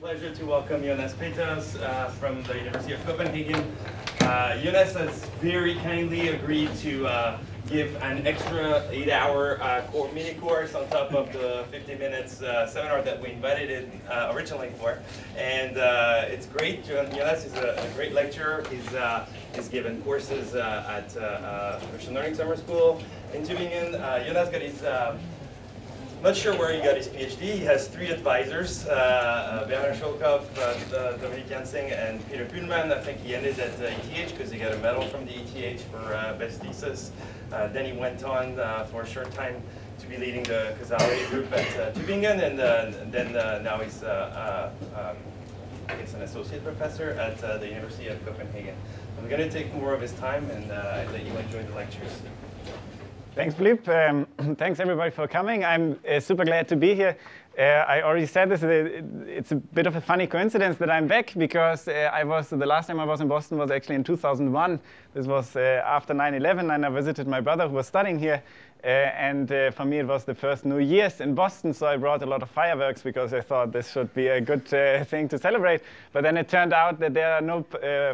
Pleasure to welcome Jonas Peters uh, from the University of Copenhagen. Uh, Jonas has very kindly agreed to uh, give an extra eight-hour uh, mini course on top of the 50 minutes uh, seminar that we invited him uh, originally for. And uh, it's great. Jonas is a, a great lecturer. He's, he's given courses at Machine Learning Summer School in Tübingen. Jonas got his not sure where he got his PhD. He has three advisors, uh, uh, Bernhard Schölkopf, uh, Dominik Janzing, and Peter Bühlmann. I think he ended at ETH because he got a medal from the ETH for best thesis. then he went on for a short time to be leading the Casale group at Tübingen, and, and then now he's um, He's an associate professor at uh, the University of Copenhagen. I'm going to take more of his time and uh, let you enjoy the lectures. Thanks, Philippe. Um, thanks, everybody, for coming. I'm uh, super glad to be here. Uh, I already said this, it's a bit of a funny coincidence that I'm back because uh, I was, the last time I was in Boston was actually in 2001. This was uh, after 9-11 and I visited my brother who was studying here. Uh, and uh, for me, it was the first New Year's in Boston, so I brought a lot of fireworks because I thought this should be a good thing to celebrate. But then it turned out that there are no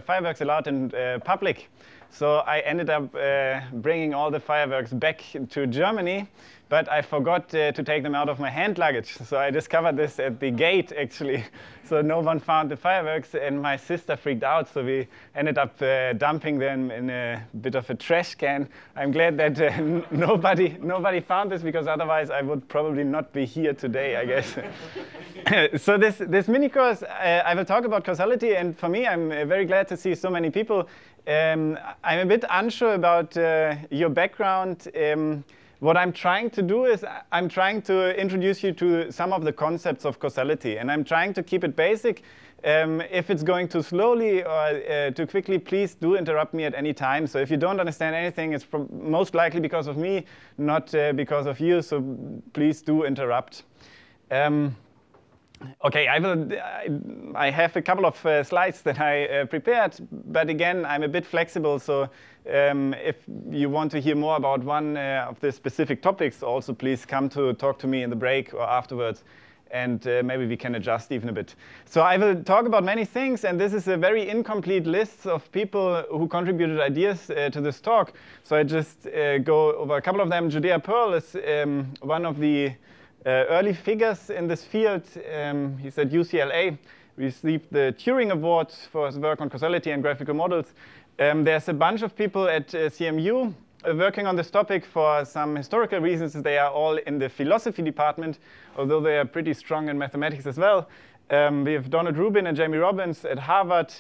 fireworks allowed in public. So I ended up uh, bringing all the fireworks back to Germany, but I forgot uh, to take them out of my hand luggage. So I discovered this at the gate, actually. So no one found the fireworks, and my sister freaked out. So we ended up uh, dumping them in a bit of a trash can. I'm glad that uh, nobody, nobody found this, because otherwise I would probably not be here today, I guess. so this, this mini course, uh, I will talk about causality, and for me, I'm uh, very glad to see so many people um, I'm a bit unsure about uh, your background. Um, what I'm trying to do is I'm trying to introduce you to some of the concepts of causality, and I'm trying to keep it basic. Um, if it's going too slowly or uh, too quickly, please do interrupt me at any time. So if you don't understand anything, it's most likely because of me, not uh, because of you. So please do interrupt. Um, Okay, I will. I have a couple of uh, slides that I uh, prepared, but again, I'm a bit flexible. So um, if you want to hear more about one uh, of the specific topics, also please come to talk to me in the break or afterwards, and uh, maybe we can adjust even a bit. So I will talk about many things, and this is a very incomplete list of people who contributed ideas uh, to this talk. So I just uh, go over a couple of them. Judea Pearl is um, one of the early figures in this field, um, he's at UCLA, received the Turing Award for his work on causality and graphical models. Um, there's a bunch of people at uh, CMU uh, working on this topic for some historical reasons. They are all in the philosophy department, although they are pretty strong in mathematics as well. Um, we have Donald Rubin and Jamie Robins at Harvard.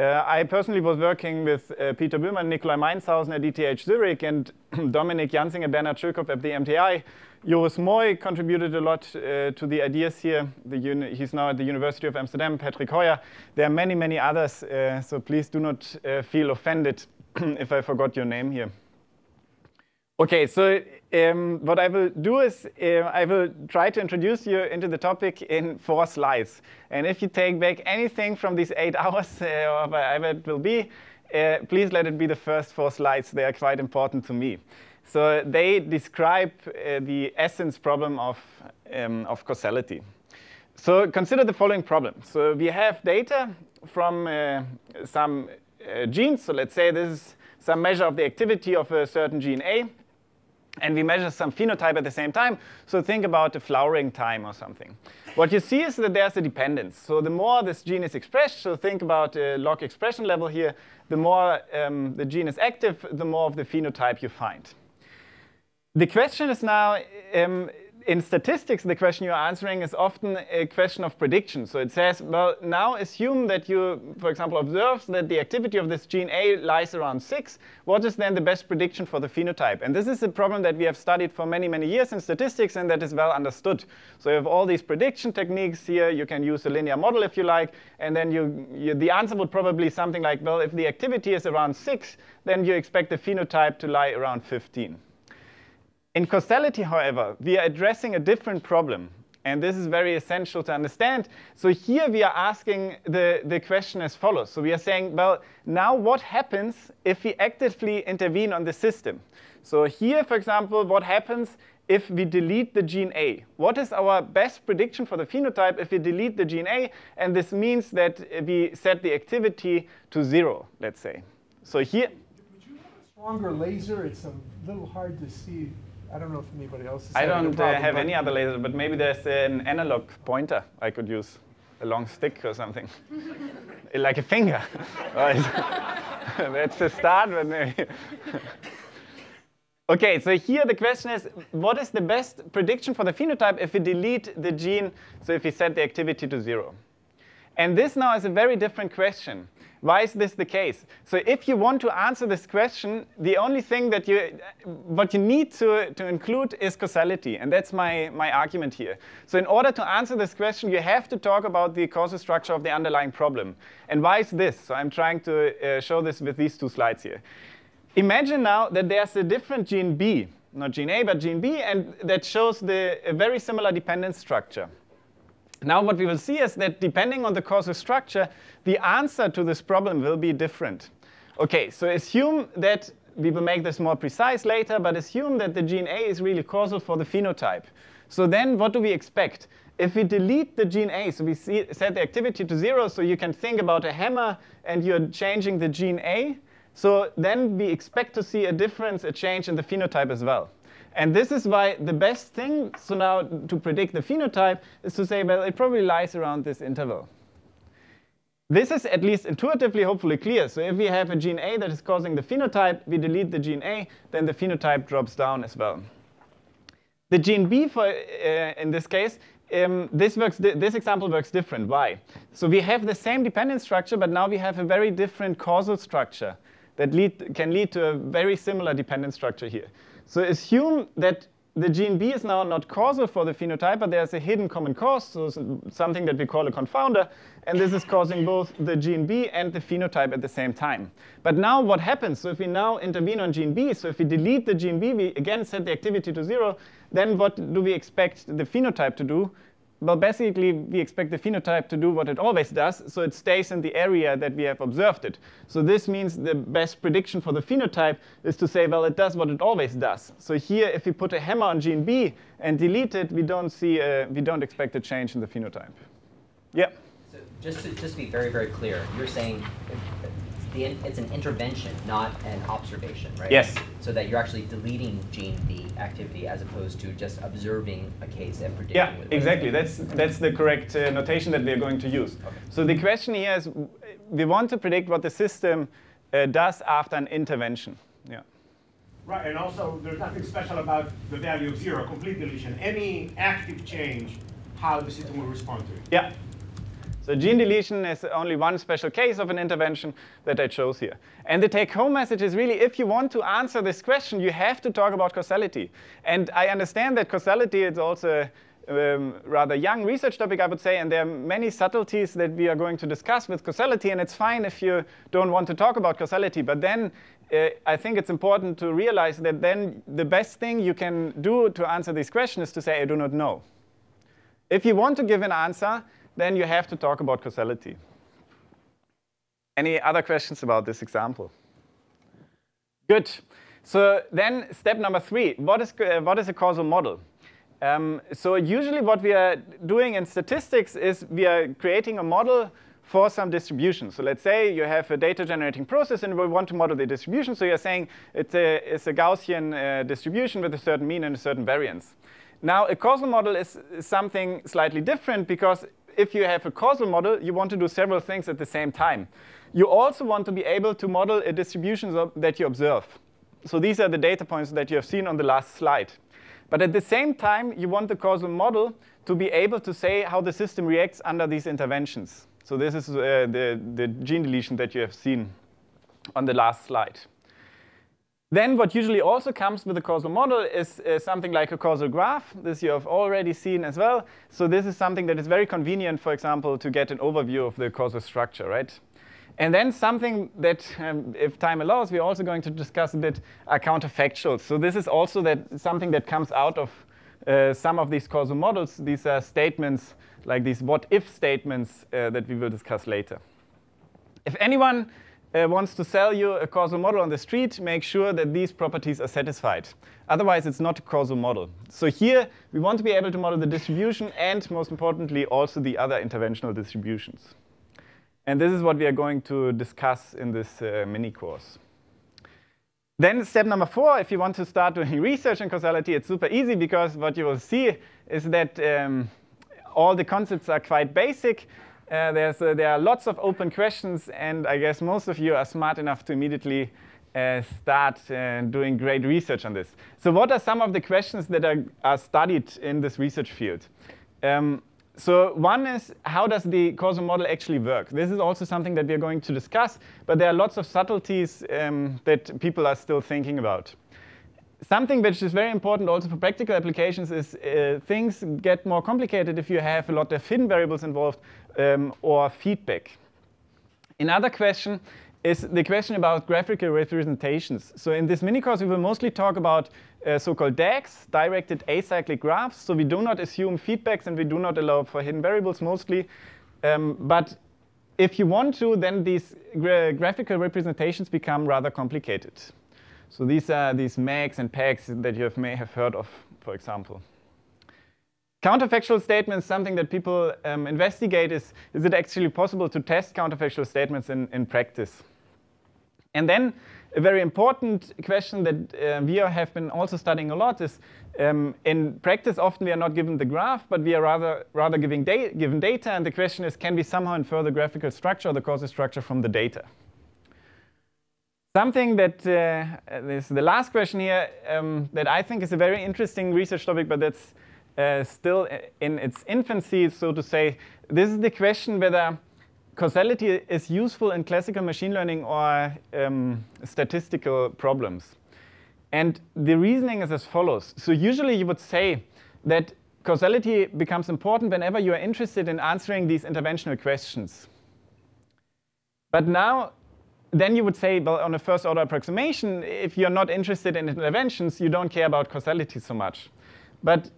Uh, I personally was working with uh, Peter Bühlmann, Nicolai Meinshausen at ETH Zurich, and Dominik Janzing and Bernhard Schölkopf at the MPI. Joris Mooij contributed a lot uh, to the ideas here. The he's now at the University of Amsterdam, Patrick Hoyer. There are many, many others, uh, so please do not uh, feel offended if I forgot your name here. Okay, so um, what I will do is uh, I will try to introduce you into the topic in four slides. And if you take back anything from these eight hours, uh, or whatever it will be, uh, please let it be the first four slides. They are quite important to me. So they describe uh, the essence problem of, um, of causality. So consider the following problem. So we have data from uh, some uh, genes. So let's say this is some measure of the activity of a certain gene A. And we measure some phenotype at the same time. So think about the flowering time or something. What you see is that there's a dependence. So the more this gene is expressed, so think about a log expression level here, the more um, the gene is active, the more of the phenotype you find. The question is now, um, in statistics, the question you're answering is often a question of prediction. So it says, well, now assume that you, for example, observe that the activity of this gene A lies around 6. What is then the best prediction for the phenotype? And this is a problem that we have studied for many, many years in statistics and that is well understood. So you have all these prediction techniques here. You can use a linear model if you like. And then you, you, the answer would probably something like, well, if the activity is around 6, then you expect the phenotype to lie around 15. In causality, however, we are addressing a different problem. And this is very essential to understand. So here we are asking the, the question as follows. So we are saying, well, now what happens if we actively intervene on the system? So here, for example, what happens if we delete the gene A. What is our best prediction for the phenotype if we delete the gene A? And this means that we set the activity to zero, let's say. So here. Would you have a stronger laser? It's a little hard to see. I don't know if anybody else is I don't uh, have any other laser, but maybe there's an analog pointer I could use, a long stick or something, like a finger. That's the start. Okay, so here the question is, what is the best prediction for the phenotype if we delete the gene, so if we set the activity to zero? And this now is a very different question. Why is this the case? So if you want to answer this question, the only thing that you, what you need to, to include is causality, and that's my, my argument here. So in order to answer this question, you have to talk about the causal structure of the underlying problem. And why is this? So I'm trying to uh, show this with these two slides here. Imagine now that there's a different gene B, not gene A, but gene B, and that shows the, a very similar dependence structure. Now what we will see is that depending on the causal structure, the answer to this problem will be different. Okay, so assume that we will make this more precise later, but assume that the gene A is really causal for the phenotype. So then what do we expect? If we delete the gene A, so we see, set the activity to zero, so you can think about a hammer and you're changing the gene A, so then we expect to see a difference, a change in the phenotype as well. And this is why the best thing so now to predict the phenotype is to say, well, it probably lies around this interval. This is at least intuitively hopefully clear. So if we have a gene A that is causing the phenotype, we delete the gene A, then the phenotype drops down as well. The gene B, for, uh, in this case, um, this, works this example works different. Why? So we have the same dependent structure, but now we have a very different causal structure that lead, can lead to a very similar dependent structure here. So assume that the gene B is now not causal for the phenotype, but there's a hidden common cause, so something that we call a confounder, and this is causing both the gene B and the phenotype at the same time. But now what happens? So if we now intervene on gene B, so if we delete the gene B, we again set the activity to zero, then what do we expect the phenotype to do? Well, basically, we expect the phenotype to do what it always does, so it stays in the area that we have observed it. So this means the best prediction for the phenotype is to say, well, it does what it always does. So here, if we put a hammer on gene B and delete it, we don't see, a, we don't expect a change in the phenotype. Yeah. So just to just to be very, very clear, you're saying the, it's an intervention, not an observation, right? Yes. So that you're actually deleting gene B activity as opposed to just observing a case and predicting. Yeah, exactly. That's that's the correct uh, notation that we are going to use. Okay. So the question here is, we want to predict what the system uh, does after an intervention. Yeah. Right, and also there's nothing special about the value of zero, complete deletion. Any active change, how the system will respond to it. Yeah. So gene deletion is only one special case of an intervention that I chose here. And the take-home message is really, if you want to answer this question, you have to talk about causality. And I understand that causality is also a um, rather young research topic, I would say, and there are many subtleties that we are going to discuss with causality, and it's fine if you don't want to talk about causality, but then uh, I think it's important to realize that then the best thing you can do to answer this question is to say, I do not know. If you want to give an answer, then you have to talk about causality. Any other questions about this example? Good. So then step number three, what is, uh, what is a causal model? Um, so usually what we are doing in statistics is we are creating a model for some distribution. So let's say you have a data generating process and we want to model the distribution. So you're saying it's a, it's a Gaussian uh, distribution with a certain mean and a certain variance. Now a causal model is something slightly different because if you have a causal model, you want to do several things at the same time. You also want to be able to model a distribution that you observe. So these are the data points that you have seen on the last slide. But at the same time, you want the causal model to be able to say how the system reacts under these interventions. So this is uh, the, the gene deletion that you have seen on the last slide. Then what usually also comes with a causal model is uh, something like a causal graph. This you have already seen as well. So this is something that is very convenient, for example, to get an overview of the causal structure, right? And then something that, um, if time allows, we're also going to discuss a bit are counterfactuals. So this is also that something that comes out of uh, some of these causal models. These are statements like these what-if statements uh, that we will discuss later. If anyone uh, wants to sell you a causal model on the street, make sure that these properties are satisfied. Otherwise, it's not a causal model. So here, we want to be able to model the distribution and, most importantly, also the other interventional distributions. And this is what we are going to discuss in this uh, mini course. Then step number four, if you want to start doing research in causality, it's super easy because what you will see is that um, all the concepts are quite basic. Uh, there's, uh, there are lots of open questions, and I guess most of you are smart enough to immediately uh, start uh, doing great research on this. So what are some of the questions that are, are studied in this research field? Um, so one is, how does the causal model actually work? This is also something that we're going to discuss, but there are lots of subtleties um, that people are still thinking about. Something which is very important also for practical applications is uh, things get more complicated if you have a lot of hidden variables involved um, or feedback. Another question is the question about graphical representations. So in this mini course, we will mostly talk about uh, so-called DAGs, directed acyclic graphs. So we do not assume feedbacks and we do not allow for hidden variables mostly. Um, but if you want to, then these gra graphical representations become rather complicated. So these are these MAGs and PAGs that you have, may have heard of, for example. Counterfactual statements, something that people um, investigate is, is it actually possible to test counterfactual statements in, in practice? And then a very important question that uh, we have been also studying a lot is um, in practice often we are not given the graph, but we are rather, rather giving da given data. And the question is, can we somehow infer the graphical structure or the causal structure from the data? Something that uh, is the last question here um, that I think is a very interesting research topic, but that's uh, still in its infancy, so to say. This is the question whether causality is useful in classical machine learning or um, statistical problems. And the reasoning is as follows. So usually you would say that causality becomes important whenever you are interested in answering these interventional questions. But now, then you would say, well, on a first order approximation, if you're not interested in interventions, you don't care about causality so much. But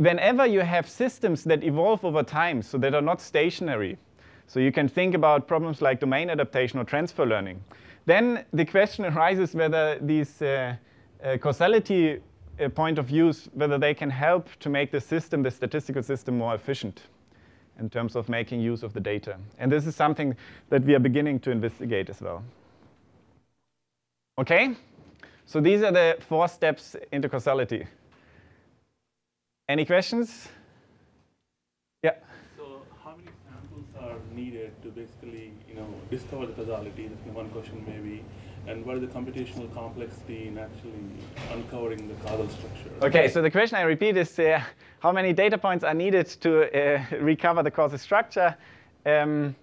whenever you have systems that evolve over time, so that are not stationary, so you can think about problems like domain adaptation or transfer learning. Then the question arises whether these uh, uh, causality uh, point of views, whether they can help to make the system, the statistical system, more efficient in terms of making use of the data. And this is something that we are beginning to investigate as well. Okay? So these are the four steps into causality. Any questions? Yeah So how many samples are needed to basically, you know, discover the causality? That's one question maybe. And what is the computational complexity in actually uncovering the causal structure? Okay, so the question I repeat is uh, how many data points are needed to uh, recover the causal structure? Um,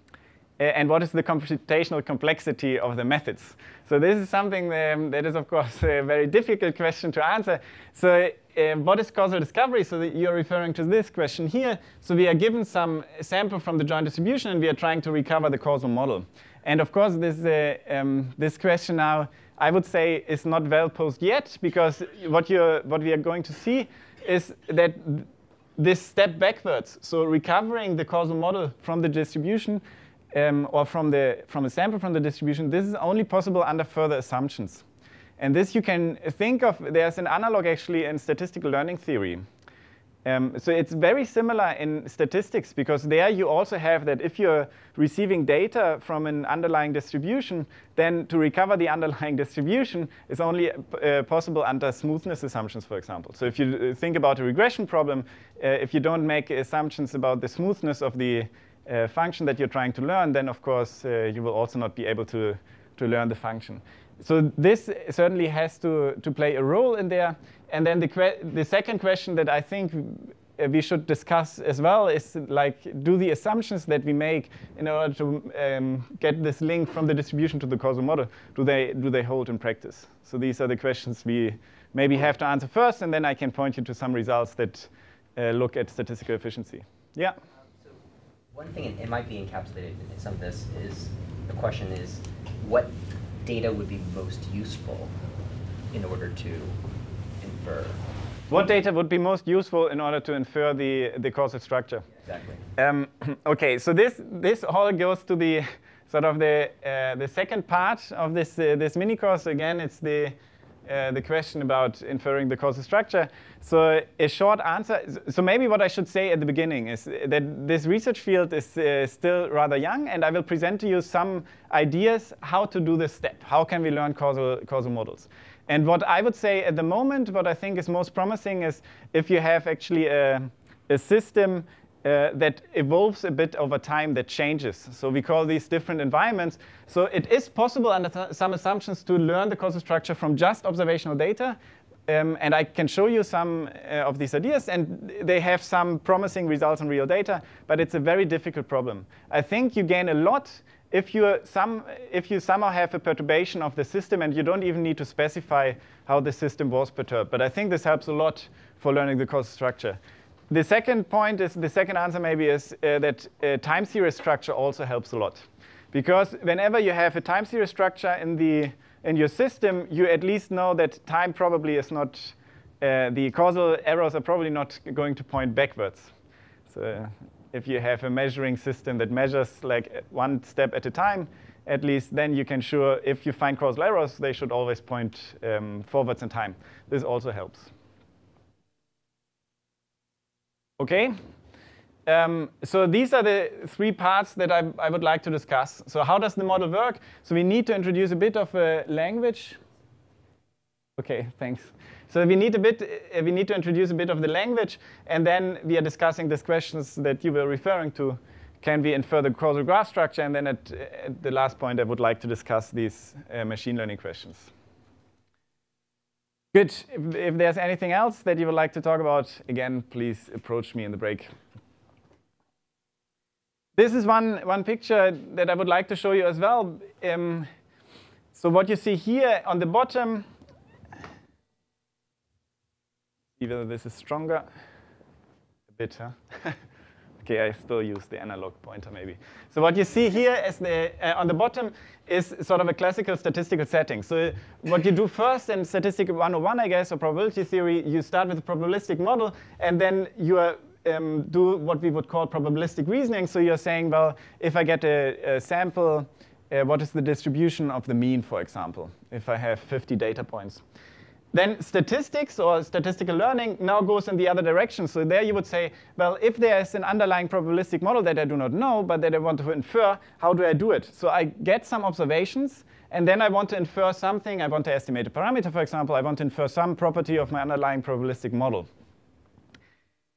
and what is the computational complexity of the methods? So this is something um, that is, of course, a very difficult question to answer. So uh, what is causal discovery? So you're referring to this question here. So we are given some sample from the joint distribution, and we are trying to recover the causal model. And of course, this, uh, um, this question now, I would say, is not well posed yet, because what, you're, what we are going to see is that this step backwards, so recovering the causal model from the distribution, um, or from, the, from a sample from the distribution, this is only possible under further assumptions. And this you can think of, there's an analog actually in statistical learning theory. Um, so it's very similar in statistics because there you also have that if you're receiving data from an underlying distribution, then to recover the underlying distribution is only uh, possible under smoothness assumptions, for example. So if you think about a regression problem, uh, if you don't make assumptions about the smoothness of the uh, function that you're trying to learn, then of course uh, you will also not be able to, to learn the function. So this certainly has to, to play a role in there. And then the, the second question that I think uh, we should discuss as well is like, do the assumptions that we make in order to um, get this link from the distribution to the causal model, do they, do they hold in practice? So these are the questions we maybe have to answer first, and then I can point you to some results that uh, look at statistical efficiency. Yeah? One thing, it might be encapsulated in some of this, is the question is, what data would be most useful in order to infer? What data would be most useful in order to infer the, the causal structure? Exactly. Um, okay, so this, this all goes to the sort of the, uh, the second part of this, uh, this mini course. Again, it's the, uh, the question about inferring the causal structure. So a short answer, so maybe what I should say at the beginning is that this research field is uh, still rather young, and I will present to you some ideas how to do this step. How can we learn causal, causal models? And what I would say at the moment, what I think is most promising is if you have actually a, a system uh, that evolves a bit over time, that changes. So we call these different environments. So it is possible under some assumptions to learn the causal structure from just observational data. Um, and I can show you some uh, of these ideas, and they have some promising results on real data, but it's a very difficult problem. I think you gain a lot if you, some, if you somehow have a perturbation of the system and you don't even need to specify how the system was perturbed. But I think this helps a lot for learning the causal structure. The second point is, the second answer maybe is uh, that uh, time series structure also helps a lot. Because whenever you have a time series structure in, the, in your system, you at least know that time probably is not, uh, the causal errors are probably not going to point backwards. So if you have a measuring system that measures like one step at a time, at least then you can sure if you find causal errors, they should always point um, forwards in time. This also helps. Okay, um, so these are the three parts that I, I, would like to discuss. So how does the model work? So we need to introduce a bit of a language. Okay, thanks. So we need a bit, uh, we need to introduce a bit of the language, and then we are discussing these questions that you were referring to. Can we infer the causal graph structure? And then at, at the last point, I would like to discuss these uh, machine learning questions. Good. If, if, there's anything else that you would like to talk about, again, please approach me in the break. This is one, one picture that I would like to show you as well. Um, so what you see here on the bottom, even this is stronger, a bit, huh? Okay, I still use the analog pointer maybe. So what you see here is the, uh, on the bottom is sort of a classical statistical setting. So what you do first in statistical 101, I guess, or probability theory, you start with a probabilistic model, and then you are, um, do what we would call probabilistic reasoning. So you're saying, well, if I get a, a sample, uh, what is the distribution of the mean, for example, if I have 50 data points? Then statistics or statistical learning now goes in the other direction. So there you would say, well, if there is an underlying probabilistic model that I do not know, but that I want to infer, how do I do it? So I get some observations, and then I want to infer something. I want to estimate a parameter, for example. I want to infer some property of my underlying probabilistic model.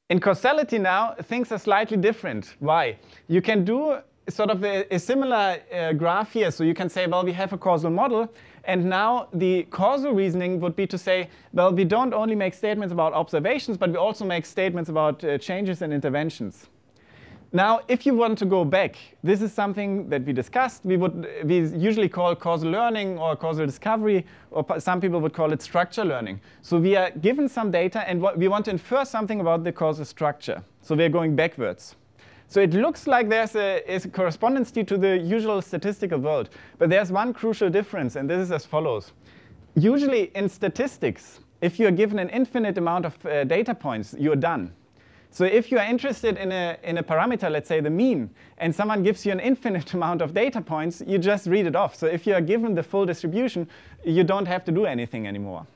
In causality now, things are slightly different. Why? You can do sort of a, a similar uh, graph here. So you can say, well, we have a causal model, and now the causal reasoning would be to say, well, we don't only make statements about observations, but we also make statements about uh, changes and interventions. Now, if you want to go back, this is something that we discussed. We would we usually call causal learning or causal discovery, or some people would call it structure learning. So we are given some data, and we want to infer something about the causal structure. So we're going backwards. So it looks like there's a, a correspondence to the usual statistical world. But there's one crucial difference, and this is as follows. Usually in statistics, if you're given an infinite amount of uh, data points, you're done. So if you are interested in a, in a parameter, let's say the mean, and someone gives you an infinite amount of data points, you just read it off. So if you are given the full distribution, you don't have to do anything anymore.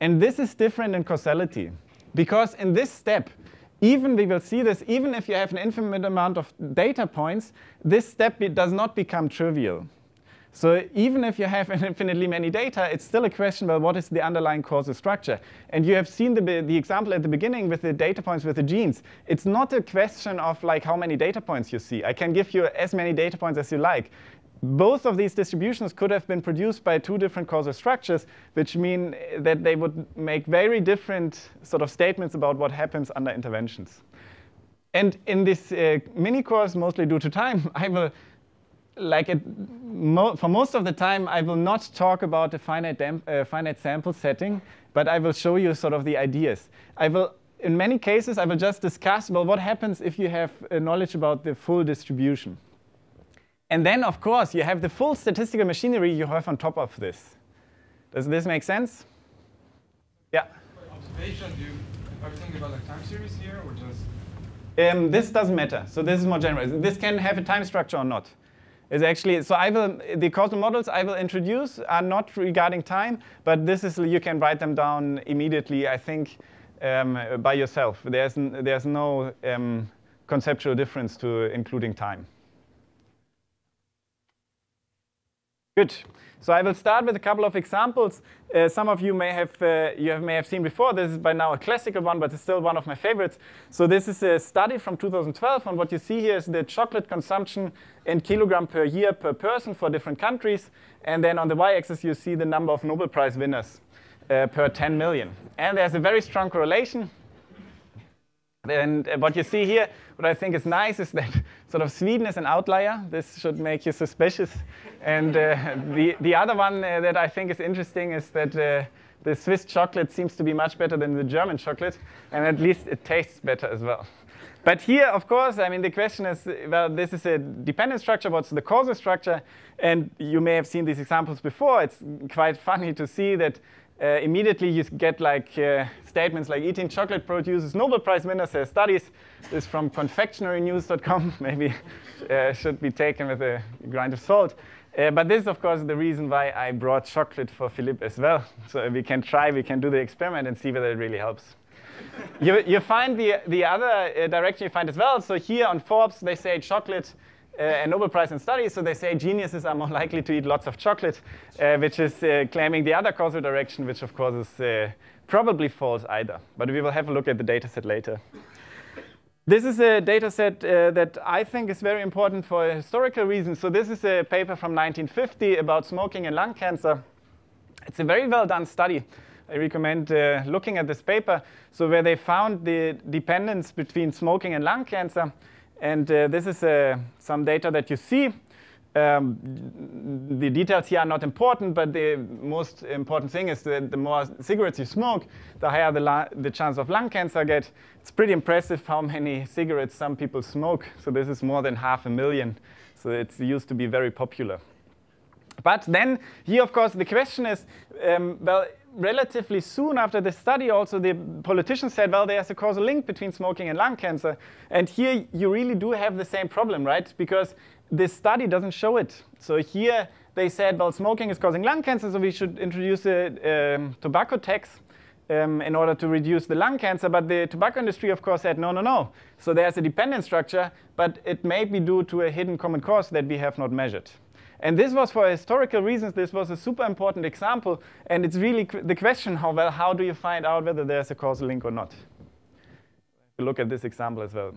And this is different in causality. Because in this step, even we will see this, even if you have an infinite amount of data points, this step does not become trivial. So even if you have infinitely many data, it's still a question, well, what is the underlying causal structure? And you have seen the, the example at the beginning with the data points with the genes. It's not a question of like how many data points you see. I can give you as many data points as you like both of these distributions could have been produced by two different causal structures, which mean that they would make very different sort of statements about what happens under interventions. And in this uh, mini course, mostly due to time, I will, like it, mo for most of the time, I will not talk about the finite, uh, finite sample setting, but I will show you sort of the ideas. I will, in many cases, I will just discuss, well, what happens if you have uh, knowledge about the full distribution. And then, of course, you have the full statistical machinery you have on top of this. Does this make sense? Yeah? Observation, do you, are you thinking about like time series here or just? Um, this doesn't matter. So this is more general. This can have a time structure or not. is actually, so I will, the causal models I will introduce are not regarding time, but this is, you can write them down immediately, I think, um, by yourself. There's, there's no um, conceptual difference to including time. Good. So I will start with a couple of examples. Uh, some of you may have uh, you have, may have seen before. This is by now a classical one, but it's still one of my favorites. So this is a study from 2012, and what you see here is the chocolate consumption in kilogram per year per person for different countries. And then on the y-axis, you see the number of Nobel Prize winners uh, per 10 million. And there's a very strong correlation. And uh, what you see here, what I think is nice is that sort of Sweden is an outlier. This should make you suspicious. And uh, the, the other one uh, that I think is interesting is that uh, the Swiss chocolate seems to be much better than the German chocolate, and at least it tastes better as well. But here, of course, I mean, the question is, well, this is a dependent structure. What's the causal structure? And you may have seen these examples before. It's quite funny to see that immediately you get like uh, statements like eating chocolate produces Nobel Prize winners. There's studies. This from confectionarynews.com. Maybe uh, should be taken with a grain of salt. Uh, but this is, of course, the reason why I brought chocolate for Philippe as well. So we can try, we can do the experiment and see whether it really helps. you, you find the, the other uh, direction you find as well. So here on Forbes, they say chocolate uh, a Nobel Prize in Studies, so they say geniuses are more likely to eat lots of chocolate, uh, which is uh, claiming the other causal direction, which of course is uh, probably false either. But we will have a look at the data set later. This is a data set uh, that I think is very important for historical reasons. So this is a paper from 1950 about smoking and lung cancer. It's a very well done study. I recommend uh, looking at this paper. So where they found the dependence between smoking and lung cancer. And uh, this is uh, some data that you see. Um, the details here are not important, but the most important thing is that the more cigarettes you smoke, the higher the, the chance of lung cancer get. It's pretty impressive how many cigarettes some people smoke. So this is more than half a million. So it's used to be very popular. But then here, of course, the question is, um, well, relatively soon after the study, also the politicians said, well, there's a causal link between smoking and lung cancer. And here you really do have the same problem, right? Because this study doesn't show it. So here they said, well, smoking is causing lung cancer, so we should introduce a um, tobacco tax um, in order to reduce the lung cancer. But the tobacco industry, of course, said, no, no, no. So there's a dependent structure, but it may be due to a hidden common cause that we have not measured. And this was for historical reasons, this was a super important example. And it's really the question, how well, how do you find out whether there's a causal link or not? Look at this example as well.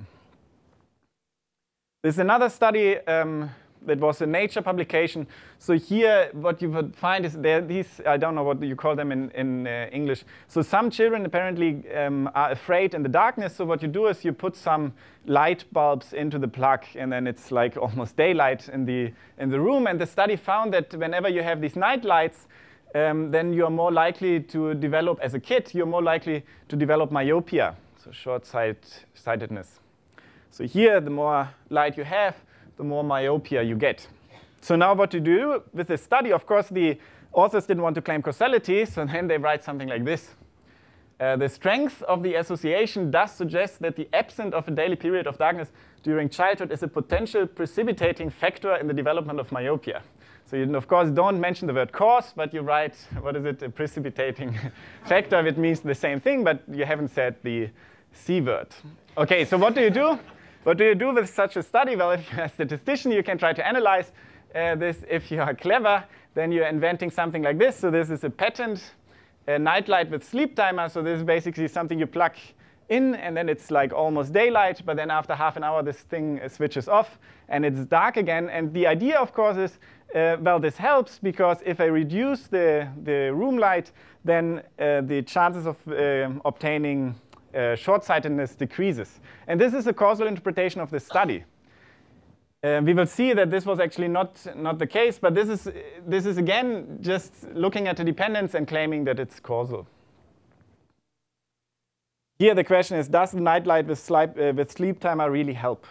There's another study um, that was a Nature publication. So here, what you would find is there these, I don't know what you call them in, in uh, English. So some children apparently um, are afraid in the darkness. So what you do is you put some light bulbs into the plug, and then it's like almost daylight in the, in the room. And the study found that whenever you have these night lights, um, then you're more likely to develop, as a kid, you're more likely to develop myopia, so short-sightedness. So here, the more light you have, the more myopia you get. So now what to do with this study, of course, the authors didn't want to claim causality, so then they write something like this. Uh, the strength of the association does suggest that the absence of a daily period of darkness during childhood is a potential precipitating factor in the development of myopia. So you, of course, don't mention the word cause, but you write, what is it, a precipitating factor, which means the same thing, but you haven't said the C word. OK, so what do you do? What do you do with such a study? Well, if you're a statistician, you can try to analyze uh, this. If you are clever, then you're inventing something like this. So this is a patent a nightlight with sleep timer. So this is basically something you plug in, and then it's like almost daylight. But then after half an hour, this thing uh, switches off, and it's dark again. And the idea, of course, is, uh, well, this helps because if I reduce the, the room light, then uh, the chances of uh, obtaining uh, short-sightedness decreases. And this is a causal interpretation of this study. Uh, we will see that this was actually not, not the case, but this is, this is again just looking at the dependence and claiming that it's causal. Here the question is, does the nightlight with sleep, uh, with sleep timer really help?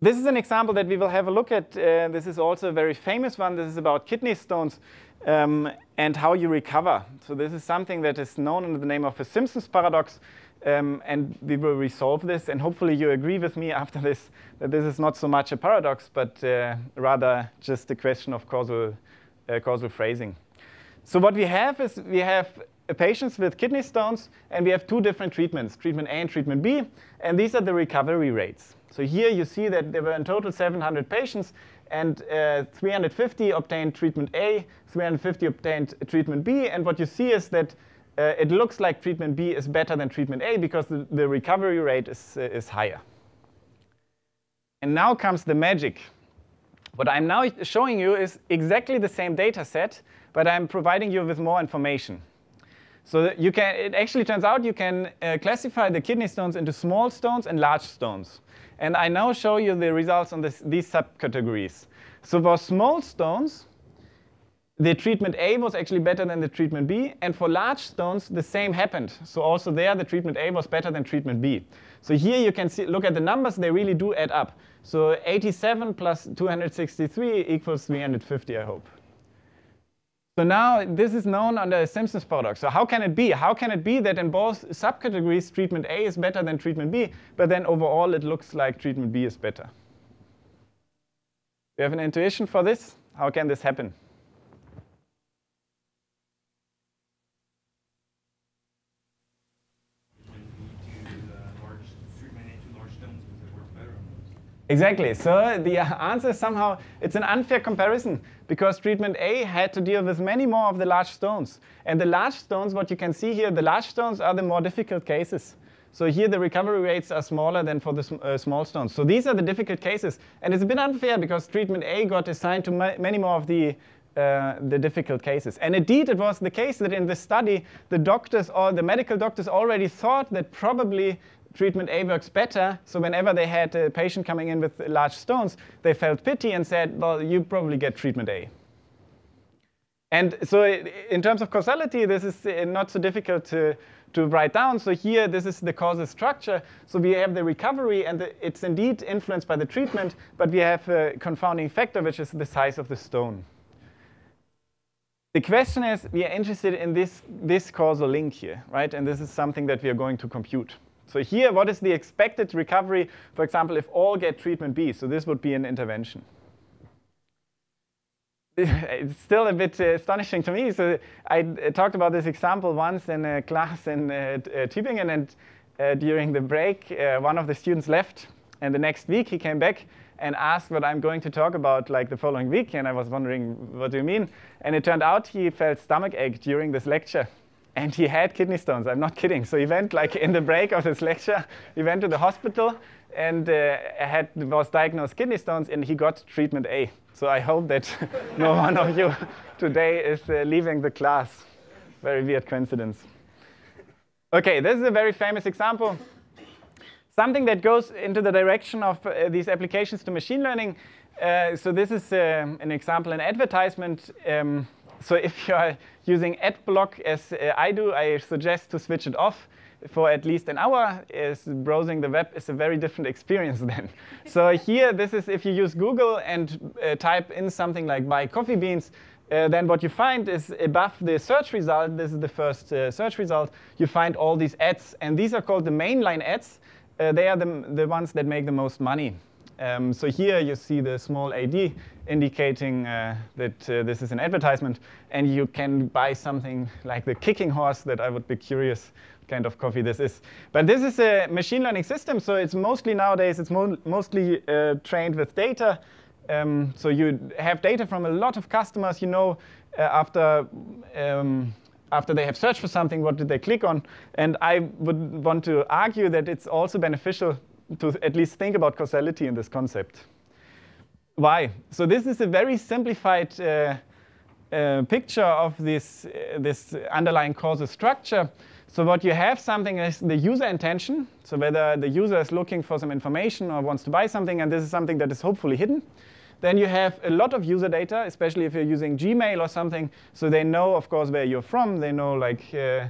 This is an example that we will have a look at. Uh, this is also a very famous one. This is about kidney stones um, and how you recover. So this is something that is known under the name of the Simpson's paradox. Um, and we will resolve this, and hopefully you agree with me after this that this is not so much a paradox, but uh, rather just a question of causal, uh, causal phrasing. So what we have is we have patients with kidney stones, and we have two different treatments, treatment A and treatment B, and these are the recovery rates. So here you see that there were in total 700 patients, and uh, 350 obtained treatment A, 350 obtained treatment B, and what you see is that uh, it looks like treatment B is better than treatment A because the, the recovery rate is, uh, is higher. And now comes the magic. What I'm now showing you is exactly the same data set, but I'm providing you with more information. So you can, it actually turns out you can uh, classify the kidney stones into small stones and large stones. And I now show you the results on this, these subcategories. So for small stones, the treatment A was actually better than the treatment B. And for large stones, the same happened. So also there, the treatment A was better than treatment B. So here you can see, look at the numbers, they really do add up. So 87 plus 263 equals 350, I hope. So now this is known under Simpson's paradox. So how can it be? How can it be that in both subcategories treatment A is better than treatment B, but then overall it looks like treatment B is better? Do you have an intuition for this? How can this happen? Exactly. So the answer is somehow, it's an unfair comparison because treatment A had to deal with many more of the large stones. And the large stones, what you can see here, the large stones are the more difficult cases. So here the recovery rates are smaller than for the uh, small stones. So these are the difficult cases. And it's a bit unfair because treatment A got assigned to ma many more of the, uh, the difficult cases. And indeed, it was the case that in this study, the doctors or the medical doctors already thought that probably treatment A works better. So whenever they had a patient coming in with large stones, they felt pity and said, well, you probably get treatment A. And so in terms of causality, this is uh, not so difficult to, to write down. So here, this is the causal structure. So we have the recovery, and the, it's indeed influenced by the treatment, but we have a confounding factor, which is the size of the stone. The question is, we are interested in this, this causal link here, right? And this is something that we are going to compute. So here, what is the expected recovery, for example, if all get treatment B? So this would be an intervention. It's still a bit uh, astonishing to me. So I uh, talked about this example once in a class in uh, uh Tübingen, and uh, during the break, uh, one of the students left, and the next week he came back and asked what I'm going to talk about like the following week, and I was wondering, what do you mean? And it turned out he felt stomach ache during this lecture and he had kidney stones. I'm not kidding. So he went like in the break of this lecture, he went to the hospital and uh, had was diagnosed kidney stones, and he got treatment A. So I hope that no one of you today is uh, leaving the class. Very weird coincidence. Okay, this is a very famous example. Something that goes into the direction of uh, these applications to machine learning. Uh, so this is um, an example, an advertisement. Um, so if you're using AdBlock as uh, I do, I suggest to switch it off for at least an hour. Is browsing the web is a very different experience then. so here, this is if you use Google and uh, type in something like buy coffee beans, uh, then what you find is above the search result, this is the first uh, search result, you find all these ads. And these are called the mainline ads. Uh, they are the, the ones that make the most money. Um, so here you see the small AD indicating uh, that uh, this is an advertisement, and you can buy something like the kicking horse that I would be curious kind of coffee this is. But this is a machine learning system, so it's mostly nowadays, it's mo mostly uh, trained with data. Um, so you have data from a lot of customers, you know, uh, after um, after they have searched for something, what did they click on? And I would want to argue that it's also beneficial to at least think about causality in this concept. Why? So this is a very simplified uh, uh, picture of this, uh, this underlying causal structure. So what you have something is the user intention. So whether the user is looking for some information or wants to buy something, and this is something that is hopefully hidden. Then you have a lot of user data, especially if you're using Gmail or something. So they know, of course, where you're from. They know like uh,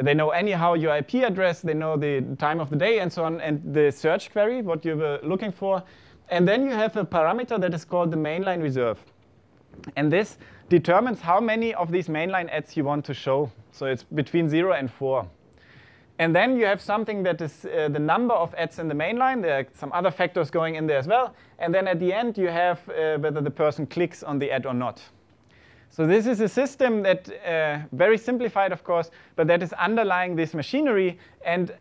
they know anyhow your IP address, they know the time of the day and so on, and the search query, what you were looking for. And then you have a parameter that is called the mainline reserve. And this determines how many of these mainline ads you want to show. So it's between 0 and 4. And then you have something that is uh, the number of ads in the mainline. There are some other factors going in there as well. And then at the end, you have uh, whether the person clicks on the ad or not. So this is a system that, uh, very simplified, of course, but that is underlying this machinery. And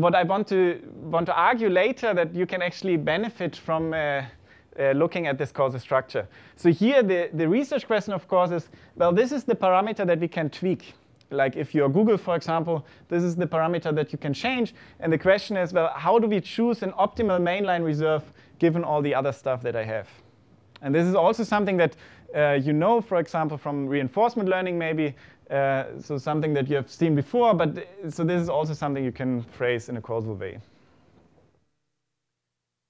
what I want to want to argue later that you can actually benefit from uh, uh, looking at this causal structure. So here, the, the research question, of course, is, well, this is the parameter that we can tweak. Like if you're Google, for example, this is the parameter that you can change. And the question is, well, how do we choose an optimal mainline reserve given all the other stuff that I have? And this is also something that uh, you know, for example, from reinforcement learning maybe, uh, so something that you have seen before, but uh, so this is also something you can phrase in a causal way.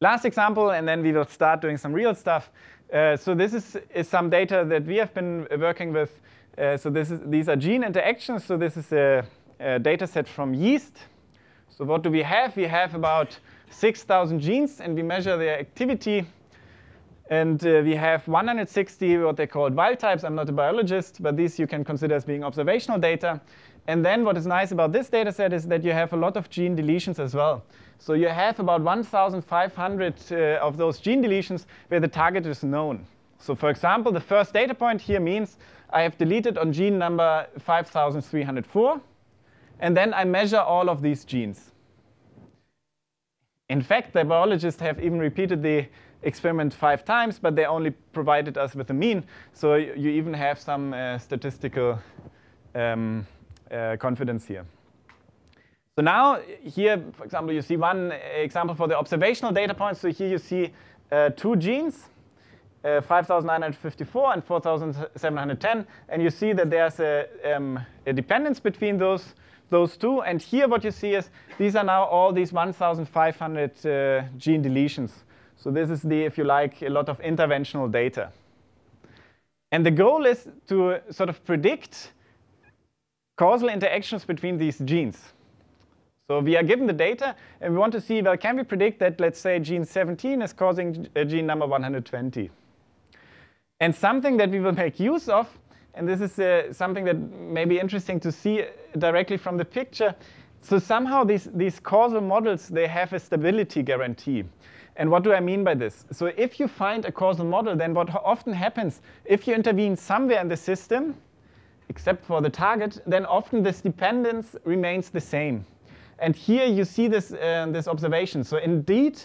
Last example, and then we will start doing some real stuff. Uh, so this is, is some data that we have been working with. Uh, so this is, these are gene interactions. So this is a, a data set from yeast. So what do we have? We have about 6,000 genes, and we measure their activity and uh, we have 160 what they call wild types. I'm not a biologist, but these you can consider as being observational data. And then what is nice about this data set is that you have a lot of gene deletions as well. So you have about 1,500 uh, of those gene deletions where the target is known. So for example, the first data point here means I have deleted on gene number 5,304. And then I measure all of these genes. In fact, the biologists have even repeated the experiment five times, but they only provided us with a mean. So you even have some uh, statistical um, uh, confidence here. So now here, for example, you see one example for the observational data points. So here you see uh, two genes, uh, 5,954 and 4,710. And you see that there's a, um, a dependence between those those two. And here what you see is these are now all these 1,500 uh, gene deletions. So this is the, if you like, a lot of interventional data. And the goal is to sort of predict causal interactions between these genes. So we are given the data, and we want to see, well, can we predict that, let's say, gene 17 is causing gene number 120? And something that we will make use of, and this is uh, something that may be interesting to see directly from the picture. So somehow these, these causal models, they have a stability guarantee. And what do I mean by this? So if you find a causal model, then what often happens, if you intervene somewhere in the system, except for the target, then often this dependence remains the same. And here you see this, uh, this observation. So indeed,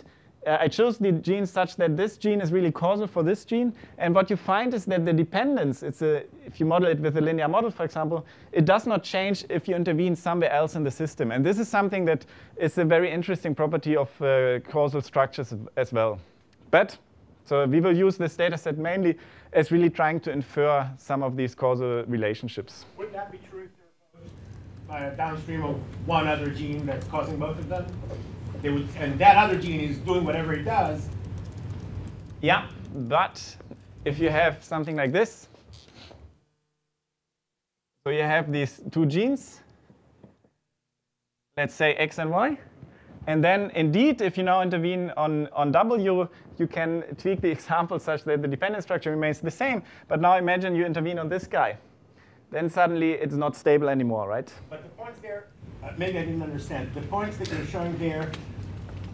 uh, I chose the gene such that this gene is really causal for this gene. And what you find is that the dependence, it's a, if you model it with a linear model, for example, it does not change if you intervene somewhere else in the system. And this is something that is a very interesting property of uh, causal structures as well. But, so we will use this data set mainly as really trying to infer some of these causal relationships. Would that be true if they're uh, downstream of one other gene that's causing both of them? They would, and that other gene is doing whatever it does. Yeah, but if you have something like this, so you have these two genes, let's say X and Y, and then indeed, if you now intervene on, on W, you can tweak the example such that the dependent structure remains the same. But now imagine you intervene on this guy. Then suddenly it's not stable anymore, right? But the points there, uh, maybe I didn't understand. The points that you're showing there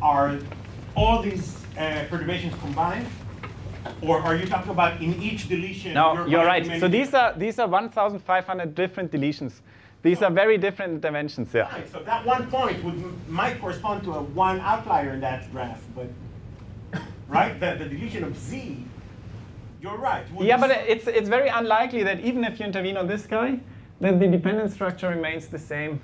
are all these uh, perturbations combined? Or are you talking about in each deletion? No, you're, you're right. So these are these are 1,500 different deletions. These are very different interventions. Yeah. Right. So that one point would might correspond to a one outlier in that graph, but right, the, the deletion of z. You're right. Would yeah, but it's it's very unlikely that even if you intervene on this guy, then the dependent structure remains the same.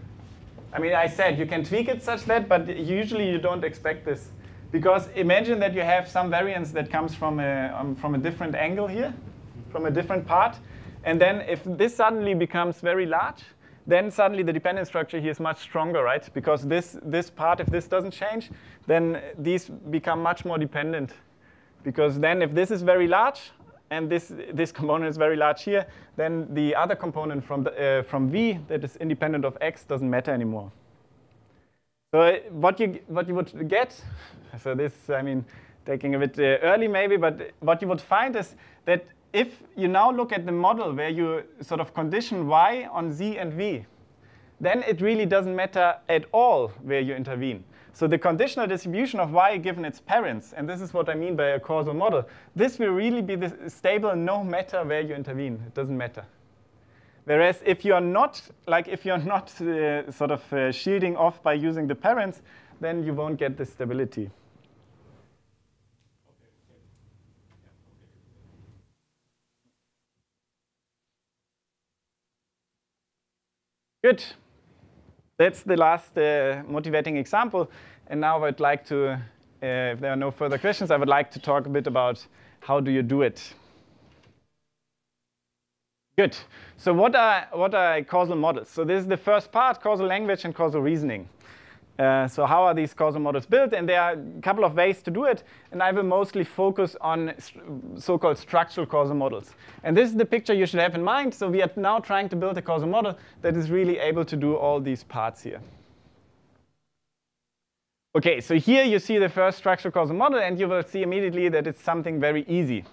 I mean, I said you can tweak it such that, but usually you don't expect this. Because imagine that you have some variance that comes from a, um, from a different angle here, from a different part. And then if this suddenly becomes very large, then suddenly the dependent structure here is much stronger, right? Because this, this part, if this doesn't change, then these become much more dependent. Because then if this is very large, and this, this component is very large here, then the other component from, the, uh, from V that is independent of X doesn't matter anymore. So uh, what you, what you would get, so this, I mean, taking a bit uh, early maybe, but what you would find is that if you now look at the model where you sort of condition Y on Z and V, then it really doesn't matter at all where you intervene. So the conditional distribution of y given its parents, and this is what I mean by a causal model, this will really be stable no matter where you intervene. It doesn't matter. Whereas if you are not, like if you're not uh, sort of uh, shielding off by using the parents, then you won't get the stability. Good. That's the last uh, motivating example. And now I'd like to, uh, if there are no further questions, I would like to talk a bit about how do you do it. Good. So what are, what are causal models? So this is the first part, causal language and causal reasoning. Uh, so how are these causal models built? And there are a couple of ways to do it. And I will mostly focus on so-called structural causal models. And this is the picture you should have in mind. So we are now trying to build a causal model that is really able to do all these parts here. OK, so here you see the first structural causal model. And you will see immediately that it's something very easy.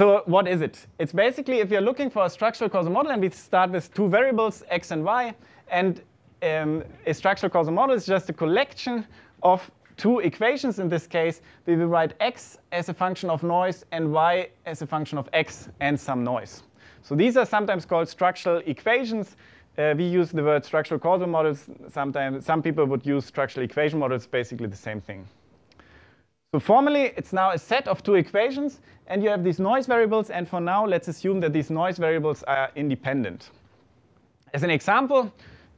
So what is it? It's basically if you're looking for a structural causal model, and we start with two variables, x and y, and um, a structural causal model is just a collection of two equations in this case. We will write x as a function of noise and y as a function of x and some noise. So these are sometimes called structural equations. Uh, we use the word structural causal models. Sometimes some people would use structural equation models, basically the same thing. So formally, it's now a set of two equations, and you have these noise variables. And for now, let's assume that these noise variables are independent. As an example,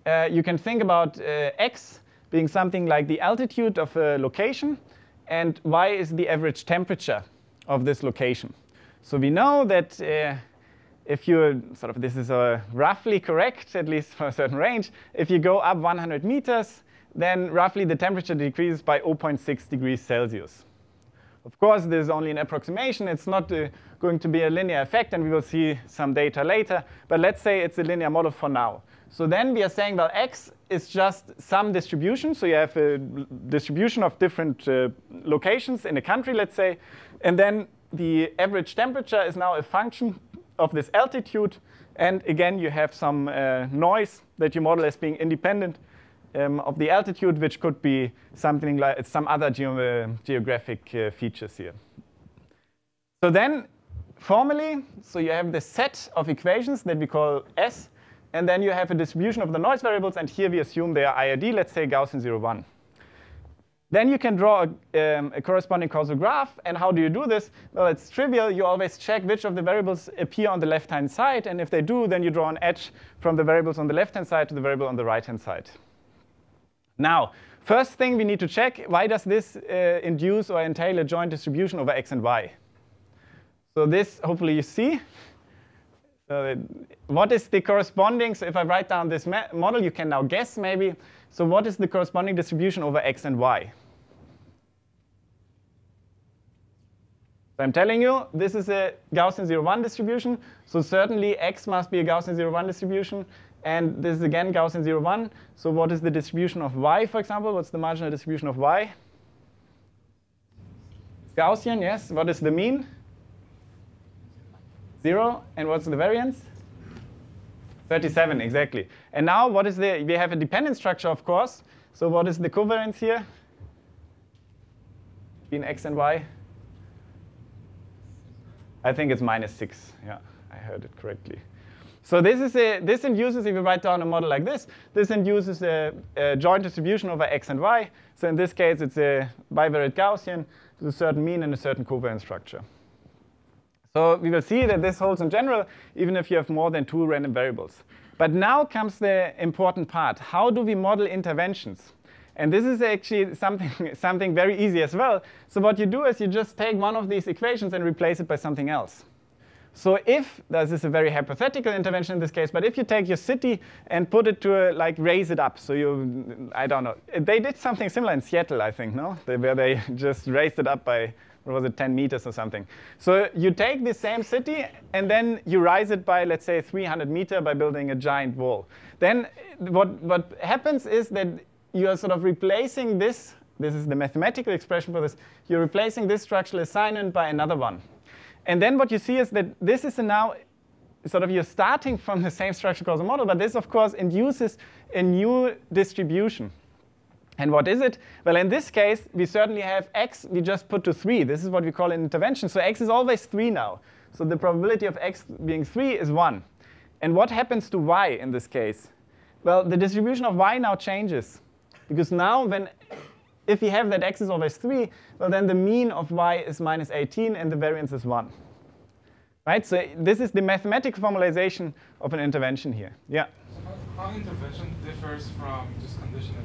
uh, you can think about uh, x being something like the altitude of a location, and y is the average temperature of this location. So we know that uh, if you sort of this is roughly correct, at least for a certain range, if you go up 100 meters, then roughly the temperature decreases by 0.6 degrees Celsius. Of course, this is only an approximation. It's not uh, going to be a linear effect, and we will see some data later. But let's say it's a linear model for now. So then we are saying, well, x is just some distribution. So you have a distribution of different uh, locations in a country, let's say. And then the average temperature is now a function of this altitude. And again, you have some uh, noise that you model as being independent um, of the altitude, which could be something like some other uh, geographic uh, features here. So then formally, so you have the set of equations that we call S, and then you have a distribution of the noise variables, and here we assume they are IID, let's say Gaussian 0, 1. Then you can draw a, um, a, corresponding causal graph. And how do you do this? Well, it's trivial. You always check which of the variables appear on the left-hand side. And if they do, then you draw an edge from the variables on the left-hand side to the variable on the right-hand side. Now, first thing we need to check, why does this uh, induce or entail a joint distribution over x and y? So this, hopefully you see. So what is the corresponding, so if I write down this model, you can now guess maybe. So what is the corresponding distribution over x and y? So I'm telling you, this is a Gaussian 0-1 distribution. So certainly x must be a Gaussian 0-1 distribution. And this is again Gaussian 0-1. So what is the distribution of y, for example? What's the marginal distribution of y? Gaussian, yes. What is the mean? 0. And what's the variance? 37, exactly. And now what is the, we have a dependent structure, of course. So what is the covariance here between x and y? I think it's minus 6. Yeah, I heard it correctly. So this is a, this induces, if you write down a model like this, this induces a, a joint distribution over x and y. So in this case, it's a bivariate Gaussian with a certain mean and a certain covariance structure. So we will see that this holds in general, even if you have more than two random variables. But now comes the important part. How do we model interventions? And this is actually something, something very easy as well. So what you do is you just take one of these equations and replace it by something else. So if, this is a very hypothetical intervention in this case, but if you take your city and put it to a, like raise it up, so you, I don't know. They did something similar in Seattle, I think, no? They, where they just raised it up by what was it, 10 meters or something. So you take the same city and then you rise it by, let's say, 300 meter by building a giant wall. Then what, what happens is that you are sort of replacing this, this is the mathematical expression for this, you're replacing this structural assignment by another one. And then what you see is that this is now sort of you're starting from the same structure causal model, but this of course induces a new distribution. And what is it? Well, in this case, we certainly have x, we just put to 3. This is what we call an intervention. So x is always 3 now. So the probability of x being 3 is 1. And what happens to y in this case? Well, the distribution of y now changes. Because now when, if we have that x is always 3, well then the mean of y is minus 18 and the variance is 1. Right, so this is the mathematical formalization of an intervention here. Yeah? So how, how intervention differs from just conditioning?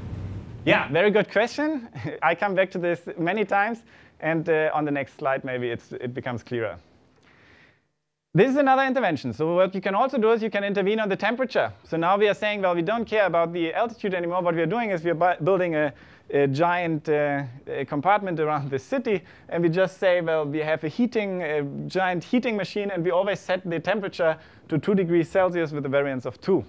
Yeah, very good question. I come back to this many times, and uh, on the next slide maybe it becomes clearer. This is another intervention. So what you can also do is you can intervene on the temperature. So now we are saying, well, we don't care about the altitude anymore. What we are doing is we are building a, a giant uh, a compartment around the city, and we just say, well, we have a heating, a giant heating machine, and we always set the temperature to 2 degrees Celsius with a variance of 2.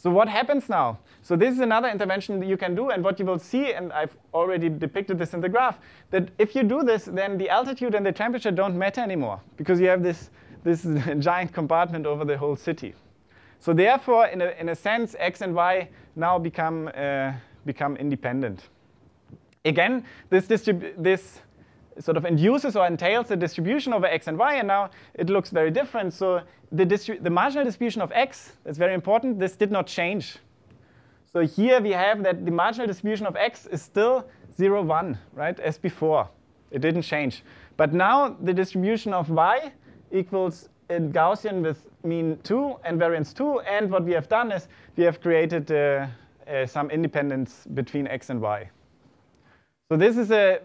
So what happens now? So this is another intervention that you can do, and what you will see, and I've already depicted this in the graph, that if you do this, then the altitude and the temperature don't matter anymore, because you have this this giant compartment over the whole city. So therefore, in a, in a sense, x and y now become, uh, become independent. Again, this, this sort of induces or entails the distribution over x and y, and now it looks very different. So the, the marginal distribution of x, that's very important, this did not change. So here we have that the marginal distribution of x is still 0, 1, right, as before. It didn't change. But now the distribution of y equals in Gaussian with mean 2 and variance 2. And what we have done is we have created uh, uh, some independence between x and y. So this is a,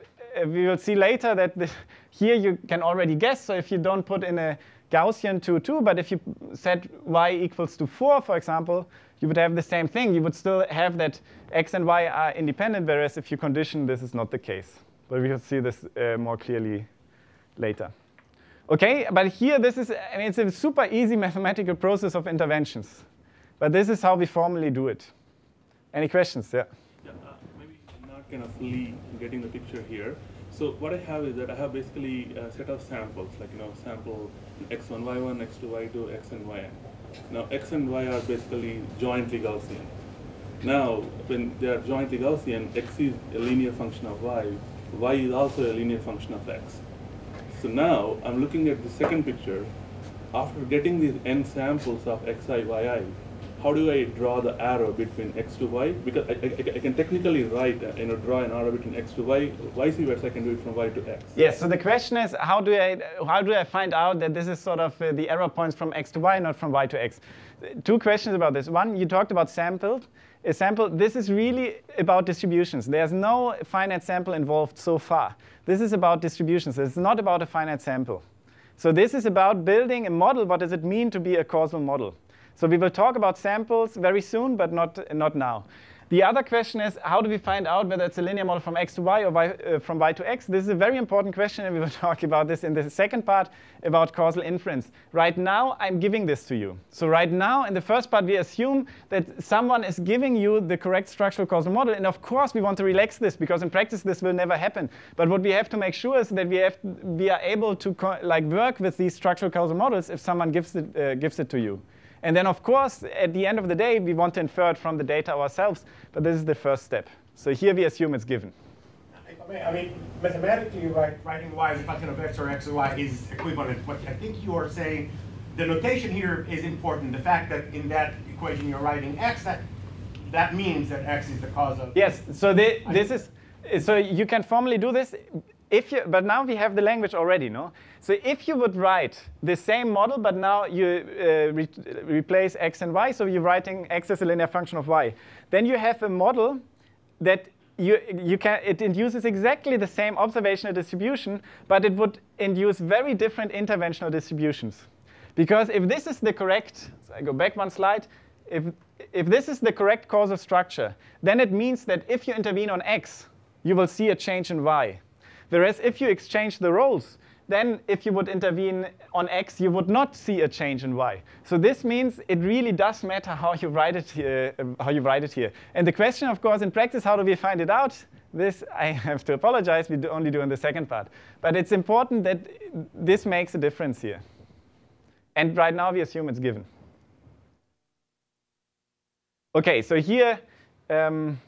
we will see later that this, here you can already guess. So if you don't put in a Gaussian 2, 2, but if you set y equals to 4, for example, you would have the same thing. You would still have that x and y are independent, whereas if you condition, this is not the case. But we will see this uh, more clearly later. Okay, but here this is, I mean, it's a super easy mathematical process of interventions. But this is how we formally do it. Any questions? Yeah. Yeah, uh, maybe not kind of fully getting the picture here. So what I have is that I have basically a set of samples, like, you know, sample x1, y1, x2, y2, x and yn. Now, x and y are basically jointly Gaussian. Now, when they are jointly Gaussian, x is a linear function of y, y is also a linear function of x. So now I'm looking at the second picture. After getting these n samples of xi, yi, how do I draw the arrow between x to y? Because I, I, I can technically write, uh, you know, draw an arrow between x to y. Vice versa, I can do it from y to x. Yes. So the question is, how do I how do I find out that this is sort of uh, the error points from x to y, not from y to x? Two questions about this. One, you talked about sample. A sample. This is really about distributions. There's no finite sample involved so far. This is about distributions. It's not about a finite sample. So this is about building a model. What does it mean to be a causal model? So we will talk about samples very soon, but not, not now. The other question is, how do we find out whether it's a linear model from x to y or y, uh, from y to x? This is a very important question, and we will talk about this in the second part about causal inference. Right now, I'm giving this to you. So right now, in the first part, we assume that someone is giving you the correct structural causal model. And of course, we want to relax this, because in practice, this will never happen. But what we have to make sure is that we, have, we are able to like work with these structural causal models if someone gives it, uh, gives it to you. And then, of course, at the end of the day, we want to infer it from the data ourselves. But this is the first step. So here we assume it's given. I mean, mathematically, right, writing y as a function of x or x or y is equivalent. But I think you are saying the notation here is important. The fact that in that equation you're writing x, that, that means that x is the cause of. Yes, so the, this is, so you can formally do this if you, but now we have the language already, no? So if you would write the same model, but now you uh, re replace x and y, so you're writing x as a linear function of y, then you have a model that you, you can, it induces exactly the same observational distribution, but it would induce very different interventional distributions. Because if this is the correct, so I go back one slide, if, if this is the correct causal structure, then it means that if you intervene on x, you will see a change in y. Whereas if you exchange the roles, then if you would intervene on x, you would not see a change in y. So this means it really does matter how you write it here. Uh, how you write it here. And the question, of course, in practice, how do we find it out? This I have to apologize. We only do in the second part. But it's important that this makes a difference here. And right now we assume it's given. Okay, so here um,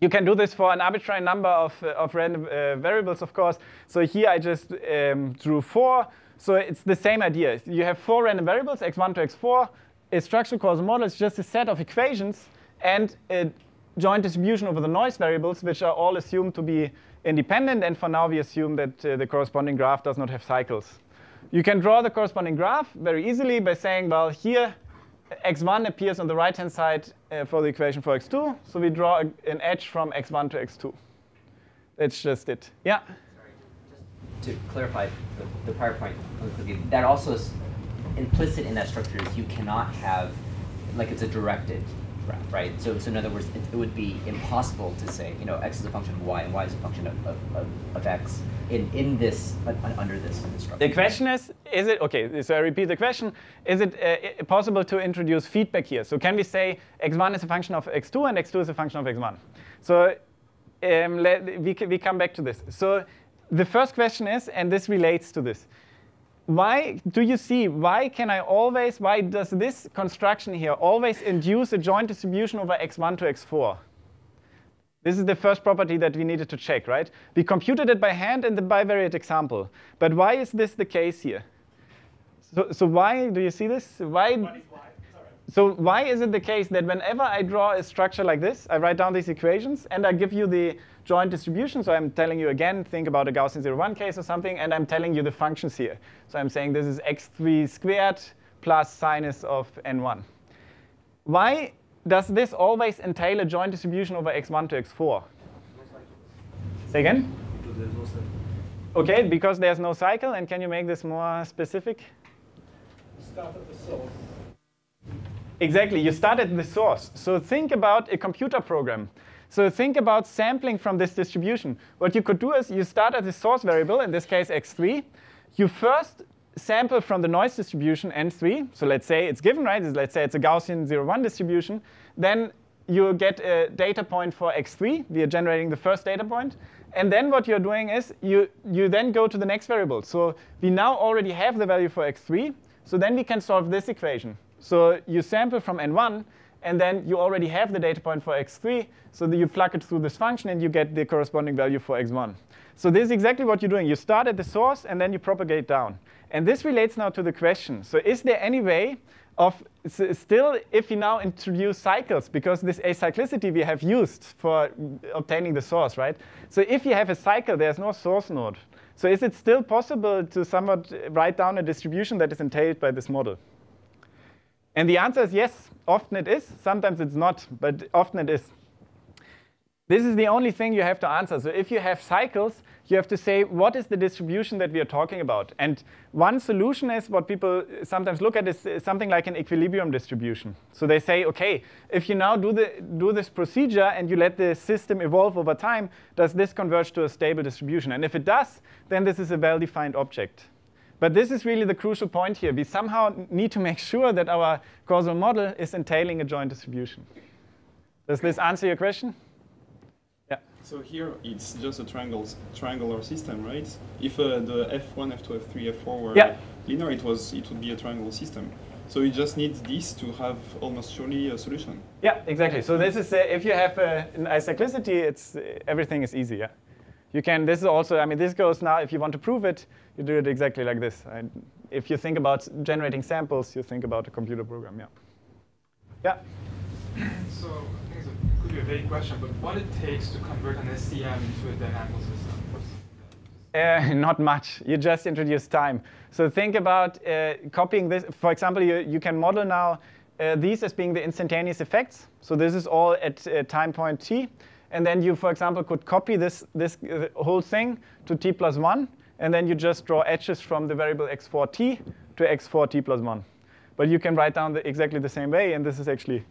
you can do this for an arbitrary number of, uh, of random uh, variables, of course. So here I just um, drew four. So it's the same idea. You have four random variables, x1 to x4. A structural causal model is just a set of equations and a joint distribution over the noise variables, which are all assumed to be independent. And for now, we assume that uh, the corresponding graph does not have cycles. You can draw the corresponding graph very easily by saying, well, here x1 appears on the right-hand side uh, for the equation for x2. So we draw a, an edge from x1 to x2. That's just it. Yeah? Sorry, just to clarify the, the prior point, that also is implicit in that structure is you cannot have, like it's a directed graph, right? So, so in other words, it, it would be impossible to say, you know, x is a function of y and y is a function of, of, of, of x in, in this, under this, in this structure. The question is, is it, okay, so I repeat the question, is it uh, possible to introduce feedback here? So can we say x1 is a function of x2 and x2 is a function of x1? So um, let, we, we come back to this. So the first question is, and this relates to this, why do you see, why can I always, why does this construction here always induce a joint distribution over x1 to x4? This is the first property that we needed to check, right? We computed it by hand in the bivariate example. But why is this the case here? So, so why, do you see this? Why? So why is it the case that whenever I draw a structure like this, I write down these equations and I give you the joint distribution. So I'm telling you again, think about a Gaussian 0-1 case or something, and I'm telling you the functions here. So I'm saying this is x3 squared plus sinus of n1. Why does this always entail a joint distribution over x1 to x4? Say again? Okay, because there's no cycle, and can you make this more specific? Start at the source. Exactly, you start at the source. So think about a computer program. So think about sampling from this distribution. What you could do is you start at the source variable, in this case x3. You first sample from the noise distribution n3. So let's say it's given, right? Let's say it's a Gaussian 0-1 distribution. Then you get a data point for x3. We are generating the first data point. And then what you're doing is you, you then go to the next variable. So we now already have the value for x3. So then we can solve this equation. So you sample from n1, and then you already have the data point for x3. So you plug it through this function, and you get the corresponding value for x1. So this is exactly what you're doing. You start at the source, and then you propagate down. And this relates now to the question. So is there any way of still, if we now introduce cycles, because this acyclicity we have used for obtaining the source, right? So if you have a cycle, there's no source node. So is it still possible to somewhat write down a distribution that is entailed by this model? And the answer is yes, often it is. Sometimes it's not, but often it is. This is the only thing you have to answer. So if you have cycles, you have to say, what is the distribution that we are talking about? And one solution is what people sometimes look at is something like an equilibrium distribution. So they say, OK, if you now do, the, do this procedure and you let the system evolve over time, does this converge to a stable distribution? And if it does, then this is a well-defined object. But this is really the crucial point here. We somehow need to make sure that our causal model is entailing a joint distribution. Does this answer your question? Yeah. So here it's just a triangles, triangular system, right? If uh, the f1, f2, f3, f4 were yeah. linear, it was it would be a triangle system. So you just need this to have almost surely a solution. Yeah, exactly. So this is uh, if you have uh, an acyclicity, it's uh, everything is easy. Yeah. You can. This is also. I mean, this goes now. If you want to prove it, you do it exactly like this. And if you think about generating samples, you think about a computer program, yeah. Yeah? So I think it could be a vague question, but what it takes to convert an SCM into a dynamical system? Uh, not much. You just introduce time. So think about uh, copying this. For example, you, you can model now uh, these as being the instantaneous effects. So this is all at uh, time point t. And then you, for example, could copy this, this uh, whole thing to t plus 1 and then you just draw edges from the variable x4t to x4t plus 1. But you can write down the, exactly the same way, and this is actually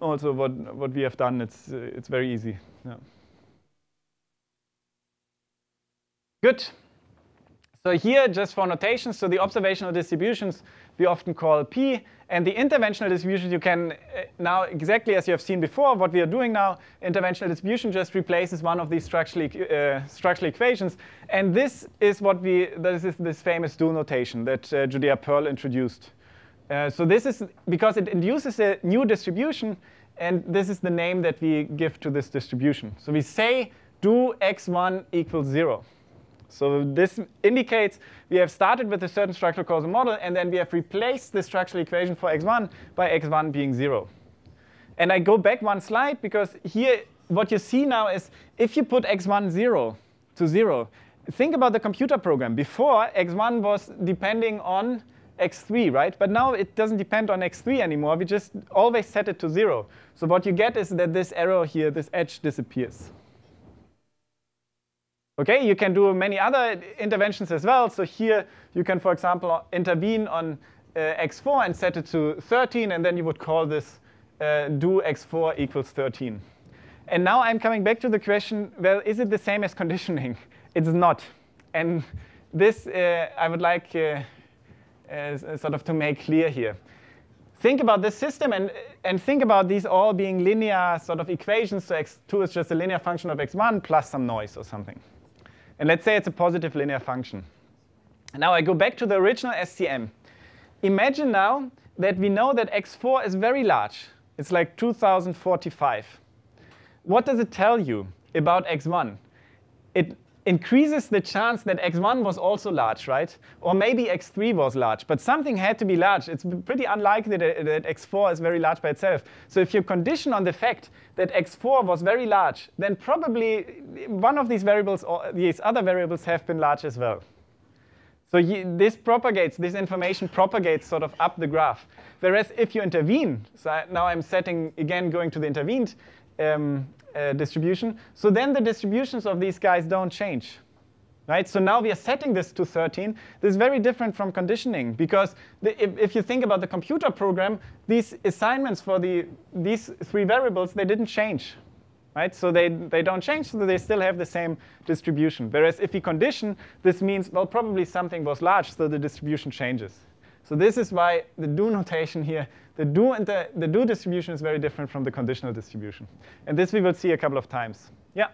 also what, what we have done. It's, uh, it's very easy. Yeah. Good. So here, just for notation, so the observational distributions we often call P, and the interventional distributions you can uh, now, exactly as you have seen before, what we are doing now, interventional distribution just replaces one of these structural, uh, structural equations. And this is what we, this is this famous DO notation that uh, Judea Pearl introduced. Uh, so this is because it induces a new distribution, and this is the name that we give to this distribution. So we say do x1 equals 0. So this indicates we have started with a certain structural causal model, and then we have replaced the structural equation for x1 by x1 being 0. And I go back one slide because here what you see now is if you put x1 0 to 0, think about the computer program. Before, x1 was depending on x3, right? But now it doesn't depend on x3 anymore. We just always set it to 0. So what you get is that this arrow here, this edge disappears. Okay, you can do many other interventions as well. So here you can, for example, intervene on uh, x4 and set it to 13, and then you would call this uh, do x4 equals 13. And now I'm coming back to the question, well, is it the same as conditioning? It's not. And this uh, I would like uh, uh, sort of to make clear here. Think about this system and, and think about these all being linear sort of equations. So x2 is just a linear function of x1 plus some noise or something. And let's say it's a positive linear function. Now I go back to the original SCM. Imagine now that we know that x4 is very large. It's like 2045. What does it tell you about x1? It increases the chance that x1 was also large, right? Or maybe x3 was large, but something had to be large. It's pretty unlikely that, that, x4 is very large by itself. So if you condition on the fact that x4 was very large, then probably one of these variables or these other variables have been large as well. So this propagates, this information propagates sort of up the graph. Whereas if you intervene, so now I'm setting, again, going to the intervened um, uh, distribution. So then the distributions of these guys don't change. Right? So now we are setting this to 13. This is very different from conditioning because the, if, if, you think about the computer program, these assignments for the, these three variables, they didn't change. Right? So they, they don't change, so they still have the same distribution. Whereas if we condition, this means, well, probably something was large, so the distribution changes. So this is why the do notation here, the do and the, the do distribution is very different from the conditional distribution. And this we will see a couple of times. Yeah?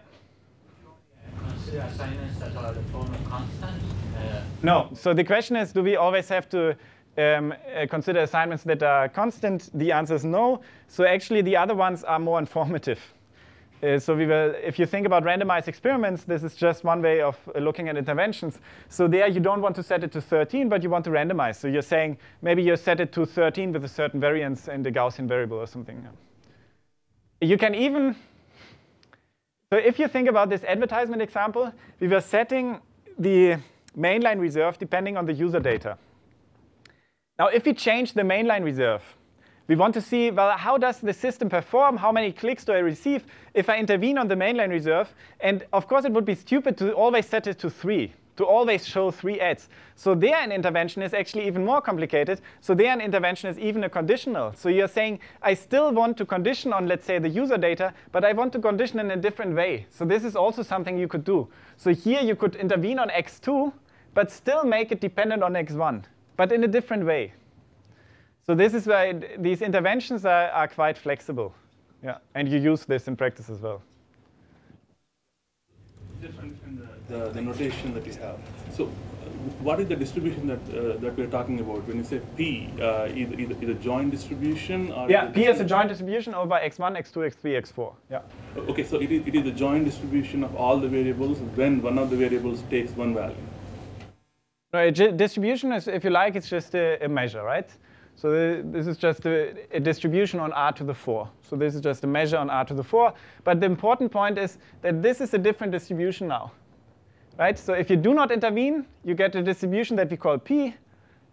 Consider assignments that are the form of constant? Uh, no. So the question is, do we always have to um, uh, consider assignments that are constant? The answer is no. So actually, the other ones are more informative. Uh, so we will, if you think about randomized experiments, this is just one way of looking at interventions. So there you don't want to set it to 13, but you want to randomize. So you're saying maybe you set it to 13 with a certain variance in the Gaussian variable or something. You can even, so if you think about this advertisement example, we were setting the mainline reserve depending on the user data. Now if we change the mainline reserve, we want to see, well, how does the system perform? How many clicks do I receive if I intervene on the mainline reserve? And of course, it would be stupid to always set it to 3, to always show 3 ads. So there an intervention is actually even more complicated. So there an intervention is even a conditional. So you're saying, I still want to condition on, let's say, the user data, but I want to condition in a different way. So this is also something you could do. So here you could intervene on x2, but still make it dependent on x1, but in a different way. So this is why these interventions are, are quite flexible. Yeah, and you use this in practice as well. Different in the, the, the notation that you have. So what is the distribution that uh, that we're talking about when you say P? Uh, either, either, either joint distribution or yeah, P is a joint distribution over x1, x2, x3, x4. Yeah. Okay, so it is, it is a joint distribution of all the variables when one of the variables takes one value. No, distribution is, if you like, it's just a, a measure, right? So this is just a, a, distribution on r to the 4. So this is just a measure on r to the 4. But the important point is that this is a different distribution now. Right? So if you do not intervene, you get a distribution that we call p.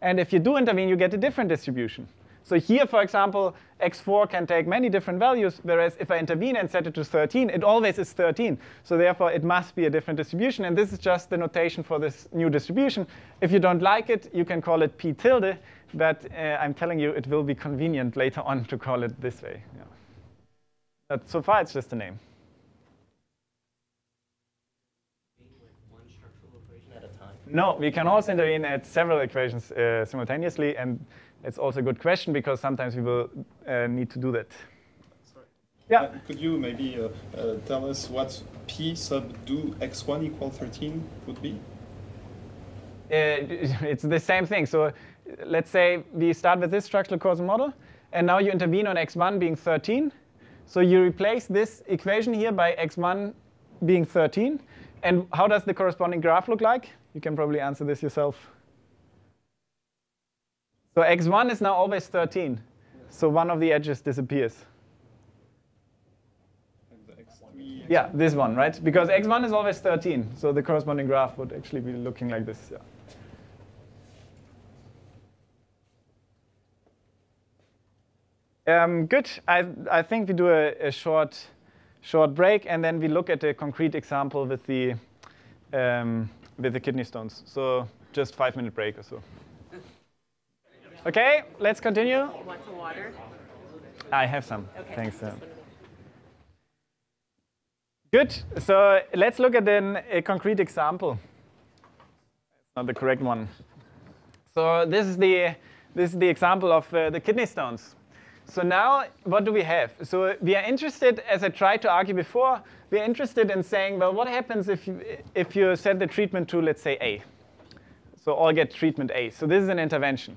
And if you do intervene, you get a different distribution. So here, for example, x4 can take many different values, whereas if I intervene and set it to 13, it always is 13. So therefore, it must be a different distribution. And this is just the notation for this new distribution. If you don't like it, you can call it p tilde but uh, I'm telling you it will be convenient later on to call it this way. Yeah. But so far, it's just a name. No, we can also intervene at several equations uh, simultaneously, and it's also a good question because sometimes we will uh, need to do that. Sorry. Yeah. Uh, could you maybe uh, uh, tell us what p sub do x1 equal 13 would be? Uh, it's the same thing. So let's say we start with this structural causal model, and now you intervene on x1 being 13. So you replace this equation here by x1 being 13. And how does the corresponding graph look like? You can probably answer this yourself. So x1 is now always 13. So one of the edges disappears. Yeah, this one, right? Because x1 is always 13. So the corresponding graph would actually be looking like this. Yeah. Um, good. I, I think we do a, a, short, short break, and then we look at a concrete example with the, um, with the kidney stones. So just five minute break or so. Okay, let's continue. Want some water? I have some. Okay. Thanks. Good. So let's look at then a concrete example. Not the correct one. So this is the this is the example of uh, the kidney stones. So now, what do we have? So we are interested, as I tried to argue before, we are interested in saying, well, what happens if you, if you set the treatment to, let's say, A? So all get treatment A. So this is an intervention.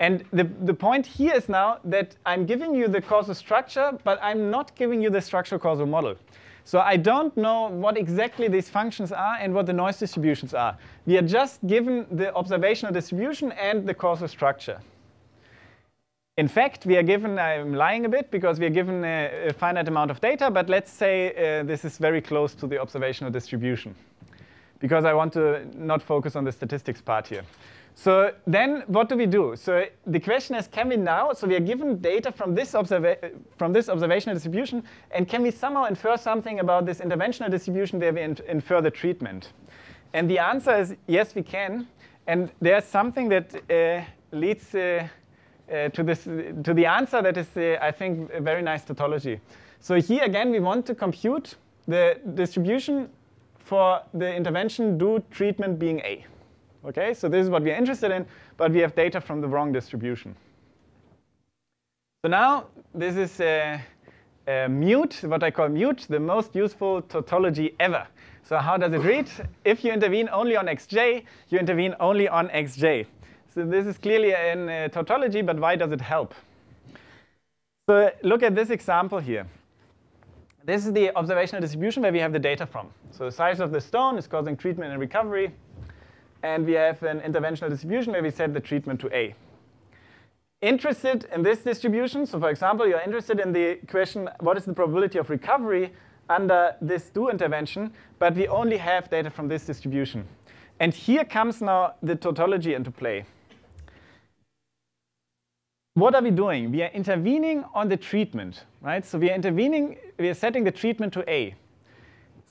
And the, the point here is now that I'm giving you the causal structure, but I'm not giving you the structural causal model. So I don't know what exactly these functions are and what the noise distributions are. We are just given the observational distribution and the causal structure. In fact, we are given, I'm lying a bit because we are given a, a finite amount of data, but let's say uh, this is very close to the observational distribution because I want to not focus on the statistics part here. So then what do we do? So the question is, can we now, so we are given data from this, from this observational distribution, and can we somehow infer something about this interventional distribution where we in infer the treatment? And the answer is yes, we can. And there's something that uh, leads uh, uh, to, this, to the answer that is, uh, I think, a very nice tautology. So here again, we want to compute the distribution for the intervention do treatment being A. Okay, so this is what we're interested in, but we have data from the wrong distribution. So now this is a, a mute, what I call mute, the most useful tautology ever. So how does it read? If you intervene only on xj, you intervene only on xj. So this is clearly in uh, tautology, but why does it help? So look at this example here. This is the observational distribution where we have the data from. So the size of the stone is causing treatment and recovery. And we have an interventional distribution where we set the treatment to A. Interested in this distribution, so for example, you're interested in the question, what is the probability of recovery under this do intervention, but we only have data from this distribution. And here comes now the tautology into play. What are we doing? We are intervening on the treatment, right? So we are intervening, we are setting the treatment to A.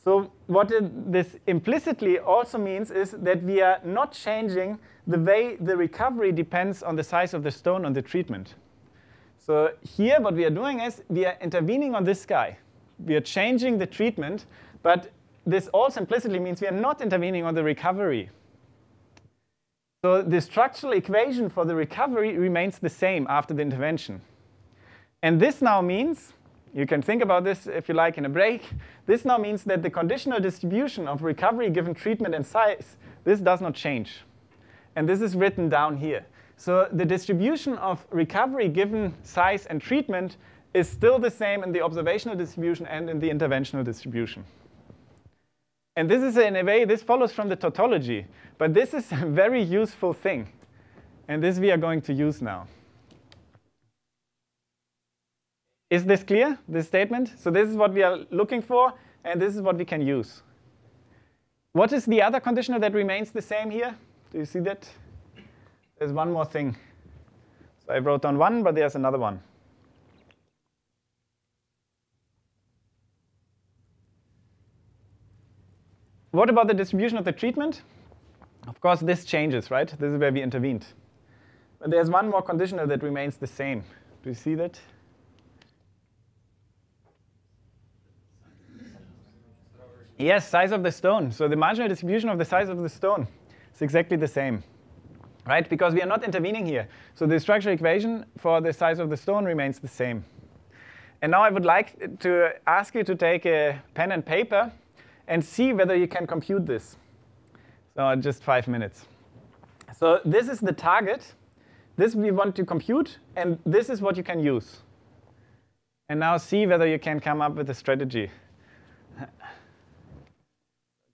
So what this implicitly also means is that we are not changing the way the recovery depends on the size of the stone on the treatment. So here what we are doing is we are intervening on this guy. We are changing the treatment, but this also implicitly means we are not intervening on the recovery. So the structural equation for the recovery remains the same after the intervention. And this now means you can think about this if you like in a break. This now means that the conditional distribution of recovery given treatment and size, this does not change. And this is written down here. So the distribution of recovery given size and treatment is still the same in the observational distribution and in the interventional distribution. And this is, in a way, this follows from the tautology. But this is a very useful thing. And this we are going to use now. Is this clear, this statement? So this is what we are looking for, and this is what we can use. What is the other conditional that remains the same here? Do you see that? There's one more thing. So I wrote down one, but there's another one. What about the distribution of the treatment? Of course, this changes, right? This is where we intervened. But there's one more conditional that remains the same. Do you see that? Yes, size of the stone. So the marginal distribution of the size of the stone. It's exactly the same, right? Because we are not intervening here. So the structural equation for the size of the stone remains the same. And now I would like to ask you to take a pen and paper and see whether you can compute this. So just five minutes. So this is the target. This we want to compute, and this is what you can use. And now see whether you can come up with a strategy.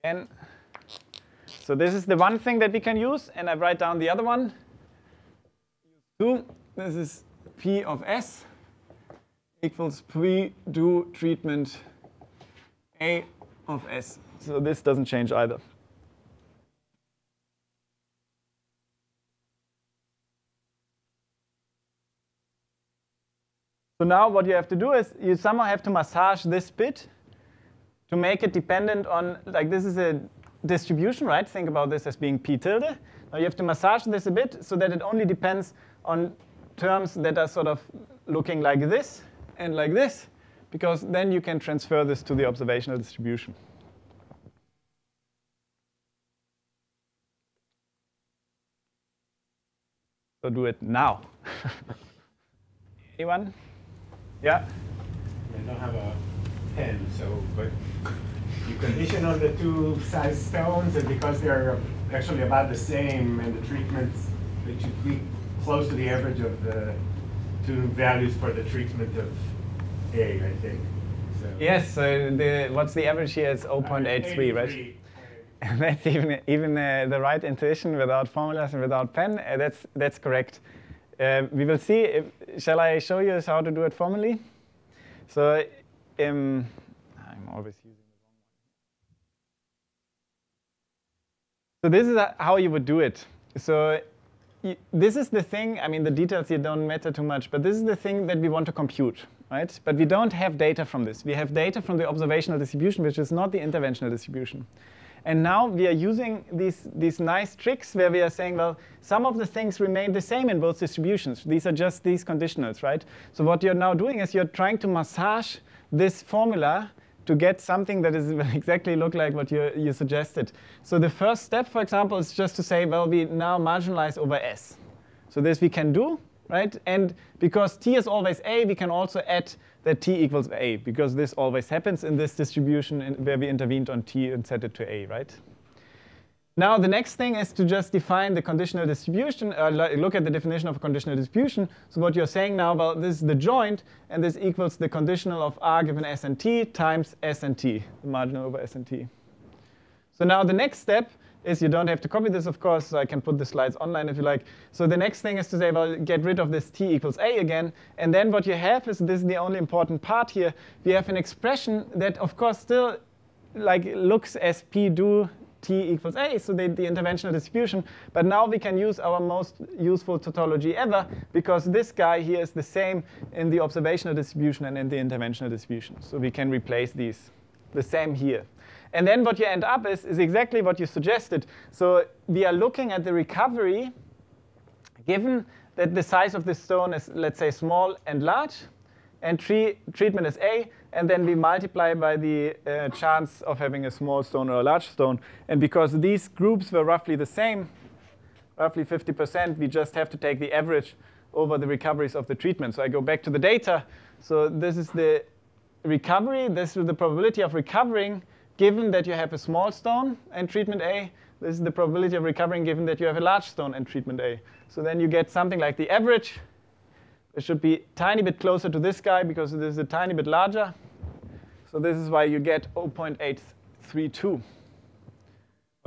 Again, so this is the one thing that we can use, and I write down the other one. Two, this is P of S equals pre-do treatment A of S. So this doesn't change either. So now what you have to do is you somehow have to massage this bit to make it dependent on, like this is a distribution, right? Think about this as being p tilde. Now you have to massage this a bit so that it only depends on terms that are sort of looking like this and like this, because then you can transfer this to the observational distribution. So do it now. Anyone? Yeah? I don't have a pen, so, but you condition on the two size stones, and because they're actually about the same, and the treatments, it should be close to the average of the two values for the treatment of I think. So Yes, so the, what's the average here is 0.83, right? And that's even even uh, the right intuition without formulas and without pen. Uh, that's that's correct. Uh, we will see. If, shall I show you how to do it formally? So um, I'm always using the wrong one. So this is how you would do it. So y- this is the thing. I mean, the details here don't matter too much, but this is the thing that we want to compute, right? But we don't have data from this. We have data from the observational distribution, which is not the interventional distribution. And now we are using these, these nice tricks where we are saying, well, some of the things remain the same in both distributions. These are just these conditionals, right? So what you're now doing is you're trying to massage this formula to get something that is exactly look like what you, you suggested. So the first step, for example, is just to say, well, we now marginalize over S. So this we can do, right? And because t is always a, we can also add that t equals a, because this always happens in this distribution in, where we intervened on t and set it to a, right? Now the next thing is to just define the conditional distribution, uh, look at the definition of a conditional distribution. So what you're saying now, well, this is the joint, and this equals the conditional of r given s and t times s and t, the marginal over s and t. So now the next step is you don't have to copy this, of course, so I can put the slides online if you like. So the next thing is to say, well, get rid of this t equals a again. And then what you have is, this is the only important part here, we have an expression that, of course, still like looks as p do t equals a, so the, the interventional distribution. But now we can use our most useful tautology ever, because this guy here is the same in the observational distribution and in the interventional distribution. So we can replace these, the same here. And then what you end up is, is exactly what you suggested. So we are looking at the recovery given that the size of the stone is, let's say, small and large, and treatment is A, and then we multiply by the uh, chance of having a small stone or a large stone. And because these groups were roughly the same, roughly 50%, we just have to take the average over the recoveries of the treatment. So I go back to the data. So this is the recovery. This is the probability of recovering given that you have a small stone and treatment A. This is the probability of recovering given that you have a large stone and treatment A. So then you get something like the average. It should be tiny bit closer to this guy because this is a tiny bit larger. So this is why you get 0.832.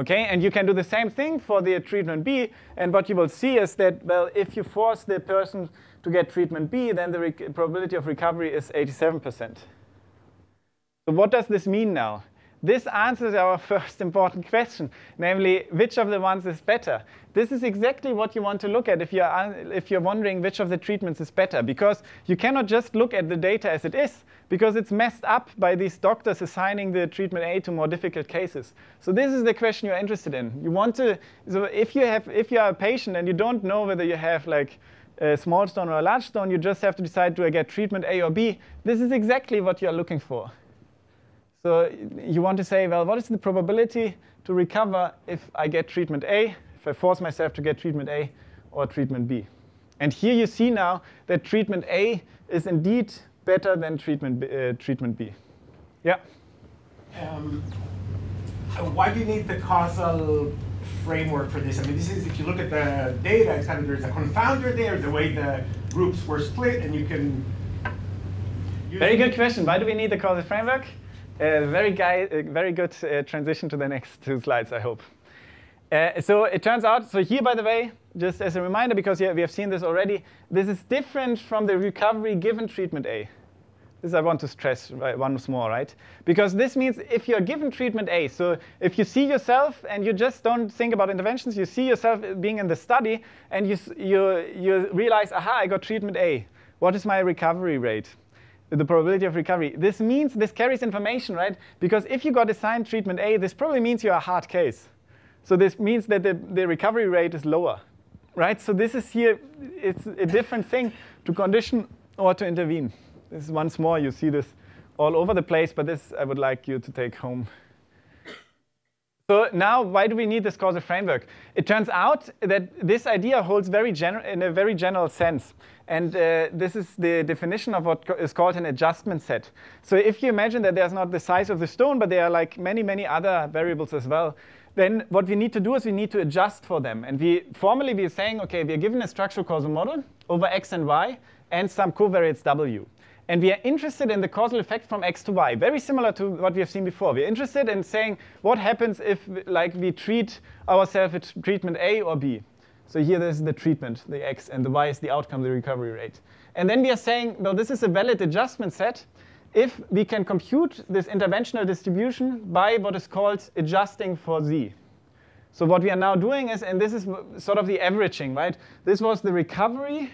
Okay, and you can do the same thing for the treatment B. And what you will see is that, well, if you force the person to get treatment B, then the probability of recovery is 87%. So what does this mean now? This answers our first important question, namely, which of the ones is better? This is exactly what you want to look at if you're, if you're wondering which of the treatments is better, because you cannot just look at the data as it is, because it's messed up by these doctors assigning the treatment A to more difficult cases. So this is the question you're interested in. You want to, so if you have, if you are a patient and you don't know whether you have like a small stone or a large stone, you just have to decide, do I get treatment A or B? This is exactly what you're looking for. So you want to say, well, what is the probability to recover if I get treatment A? if I force myself to get treatment A or treatment B. And here you see now that treatment A is indeed better than treatment B, uh, treatment B. Yeah? Um, why do you need the causal framework for this? I mean, this is, if you look at the data, it's kind of, there's a confounder there, the way the groups were split, and you can Very good question. Why do we need the causal framework? Uh, very, guy, uh, very good uh, transition to the next two slides, I hope. Uh, so it turns out, so here, by the way, just as a reminder, because yeah, we have seen this already, this is different from the recovery given treatment A. This I want to stress right, once more, right? Because this means if you're given treatment A, so if you see yourself and you just don't think about interventions, you see yourself being in the study and you, you, you realize, aha, I got treatment A. What is my recovery rate? The probability of recovery. This means this carries information, right? Because if you got assigned treatment A, this probably means you're a hard case. So this means that the, the recovery rate is lower, right? So this is here, it's a different thing to condition or to intervene. This is once more, you see this all over the place, but this I would like you to take home. So now, why do we need this causal framework? It turns out that this idea holds very general in a very general sense. And uh, this is the definition of what is called an adjustment set. So if you imagine that there's not the size of the stone, but there are like many, many other variables as well, then what we need to do is we need to adjust for them. And we formally we are saying, OK, we are given a structural causal model over x and y and some covariates w. And we are interested in the causal effect from x to y, very similar to what we have seen before. We're interested in saying what happens if like we treat ourselves with treatment A or B. So here this is the treatment, the x, and the y is the outcome, the recovery rate. And then we are saying, well, this is a valid adjustment set if we can compute this interventional distribution by what is called adjusting for z. So what we are now doing is, and this is sort of the averaging, right? This was the recovery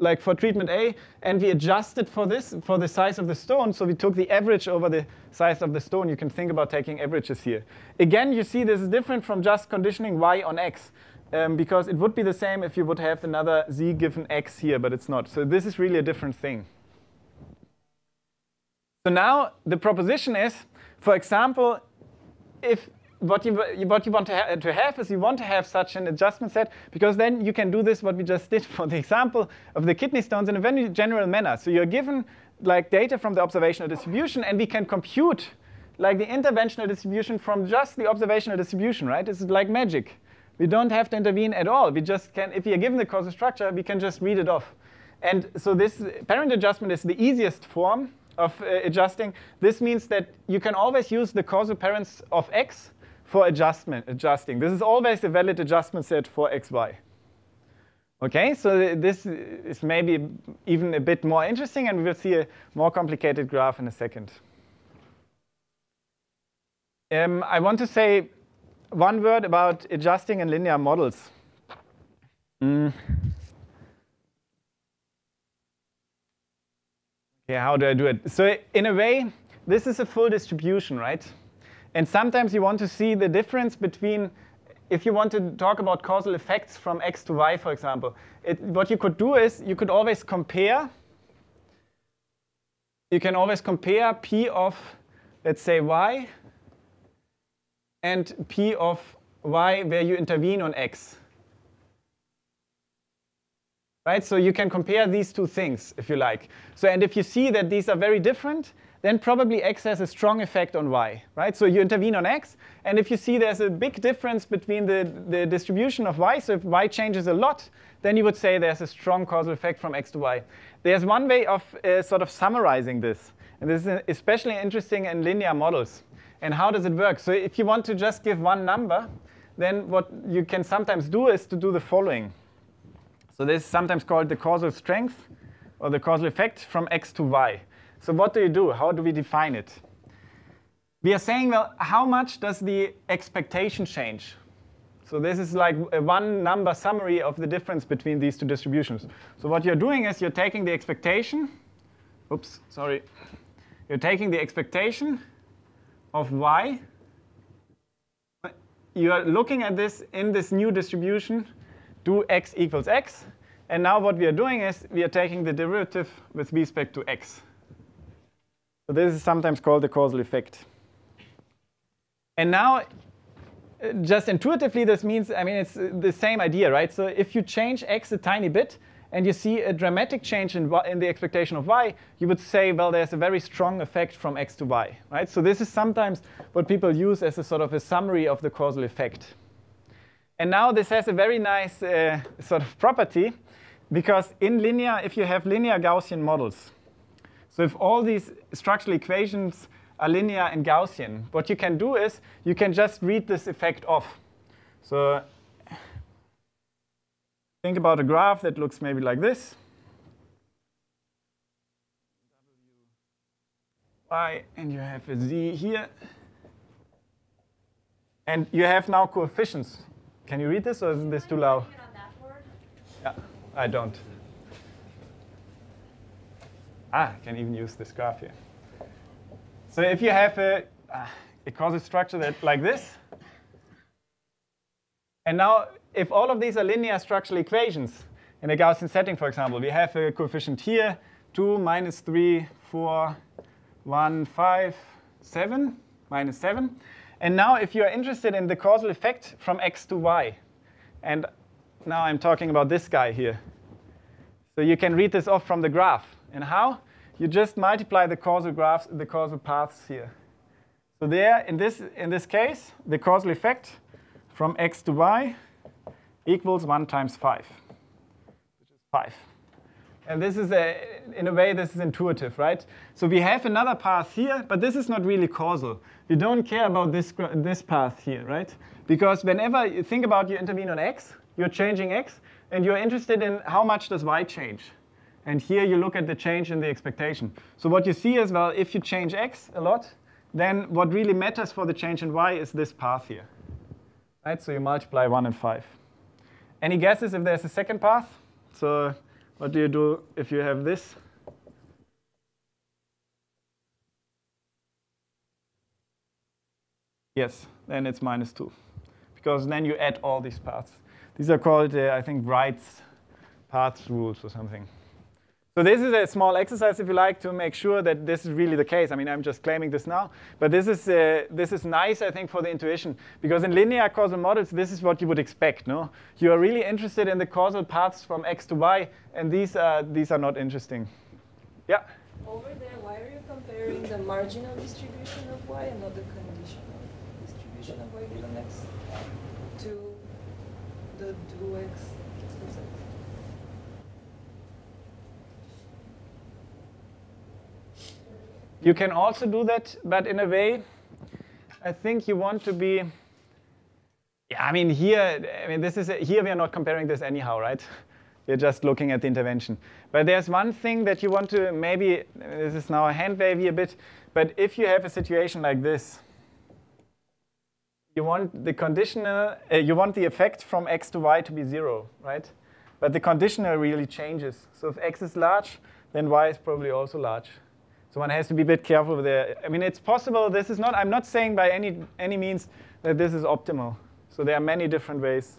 like for treatment A, and we adjusted for this, for the size of the stone. So we took the average over the size of the stone. You can think about taking averages here. Again, you see this is different from just conditioning y on x. Um, because it would be the same if you would have another z given x here, but it's not. So this is really a different thing. So now the proposition is, for example, if what you, what you want to, ha to have is you want to have such an adjustment set because then you can do this what we just did for the example of the kidney stones in a very general manner. So you're given like data from the observational distribution and we can compute like the interventional distribution from just the observational distribution, right? This is like magic. We don't have to intervene at all. We just can, if we are given the causal structure, we can just read it off. And so this parent adjustment is the easiest form of uh, adjusting. This means that you can always use the causal parents of x for adjustment, adjusting. This is always a valid adjustment set for xy. Okay, so this is maybe even a bit more interesting, and we will see a more complicated graph in a second. Um, I want to say one word about adjusting in linear models. Mm. Okay, how do I do it? So in a way, this is a full distribution, right? And sometimes you want to see the difference between, if you want to talk about causal effects from x to y, for example, it, what you could do is you could always compare, you can always compare p of, let's say, y and p of y where you intervene on x. Right, so you can compare these two things, if you like. So, and if you see that these are very different, then probably x has a strong effect on y, right? So you intervene on x, and if you see there's a big difference between the, the distribution of y, so if y changes a lot, then you would say there's a strong causal effect from x to y. There's one way of uh, sort of summarizing this, and this is especially interesting in linear models. And how does it work? So if you want to just give one number, then what you can sometimes do is to do the following. So this is sometimes called the causal strength, or the causal effect from x to y. So what do you do? How do we define it? We are saying, well, how much does the expectation change? So this is like a one number summary of the difference between these two distributions. So what you're doing is you're taking the expectation, oops, sorry. You're taking the expectation of y. You are looking at this in this new distribution, do x equals x. And now what we are doing is we are taking the derivative with respect to x. So this is sometimes called the causal effect. And now uh, just intuitively, this means, I mean, it's uh, the same idea, right? So if you change x a tiny bit, and you see a dramatic change in, in the expectation of y, you would say, well, there's a very strong effect from x to y, right? So this is sometimes what people use as a sort of a summary of the causal effect. And now this has a very nice uh, sort of property, because in linear, if you have linear Gaussian models, so if all these structural equations are linear and Gaussian, what you can do is you can just read this effect off. So think about a graph that looks maybe like this. Y, and you have a z here. And you have now coefficients. Can you read this, or is this too loud? Yeah, I don't. Ah, I can even use this graph here. So if you have a, uh, a causal structure that like this, and now if all of these are linear structural equations in a Gaussian setting, for example, we have a coefficient here, 2, minus 3, 4, 1, 5, 7, minus 7. And now if you are interested in the causal effect from x to y, and now I'm talking about this guy here. So you can read this off from the graph. And how? You just multiply the causal graphs, the causal paths here. So there, in this, in this case, the causal effect from x to y equals 1 times 5, which is 5. And this is, a, in a way, this is intuitive, right? So we have another path here, but this is not really causal. We don't care about this, this path here, right? Because whenever you think about you intervene on x, you're changing x, and you're interested in how much does y change. And here you look at the change in the expectation. So what you see is, well, if you change x a lot, then what really matters for the change in y is this path here. Right? So you multiply 1 and 5. Any guesses if there's a second path? So what do you do if you have this? Yes, then it's minus 2. Because then you add all these paths. These are called, uh, I think, Wright's paths rules or something. So this is a small exercise, if you like, to make sure that this is really the case. I mean, I'm just claiming this now, but this is uh, this is nice, I think, for the intuition because in linear causal models, this is what you would expect. No, you are really interested in the causal paths from x to y, and these are these are not interesting. Yeah. Over there, why are you comparing the marginal distribution of y and not the conditional distribution of y given x to the 2x You can also do that, but in a way, I think you want to be. Yeah, I mean here, I mean this is a, here we are not comparing this anyhow, right? We're just looking at the intervention. But there's one thing that you want to maybe. This is now a hand wavy a bit, but if you have a situation like this, you want the conditional, uh, you want the effect from x to y to be zero, right? But the conditional really changes. So if x is large, then y is probably also large. So one has to be a bit careful there. I mean, it's possible. This is not, I'm not saying by any, any means that this is optimal. So there are many different ways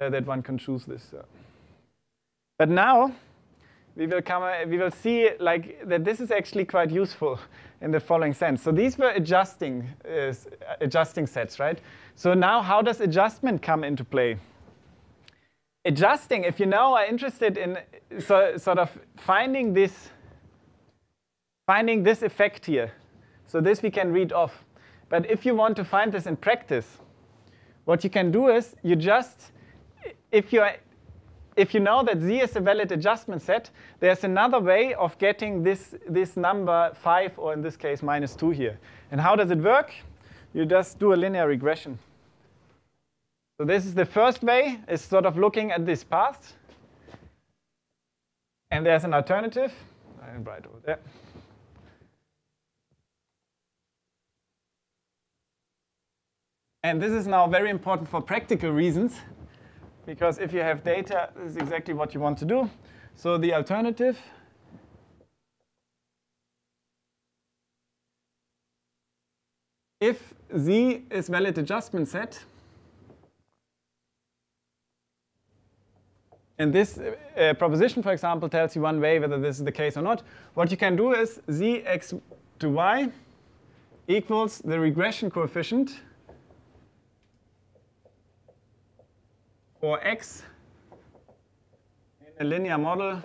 uh, that one can choose this. Uh. But now, we will, come, uh, we will see like, that this is actually quite useful in the following sense. So these were adjusting, uh, adjusting sets, right? So now how does adjustment come into play? Adjusting, if you now are interested in so, sort of finding this finding this effect here. So this we can read off. But if you want to find this in practice, what you can do is you just, if you if you know that z is a valid adjustment set, there's another way of getting this, this number 5, or in this case, minus 2 here. And how does it work? You just do a linear regression. So this is the first way, is sort of looking at this path. And there's an alternative. Right over there. And this is now very important for practical reasons, because if you have data, this is exactly what you want to do. So the alternative if Z is valid adjustment set, and this uh, proposition, for example, tells you one way whether this is the case or not, what you can do is Zx to y equals the regression coefficient for x in a linear model,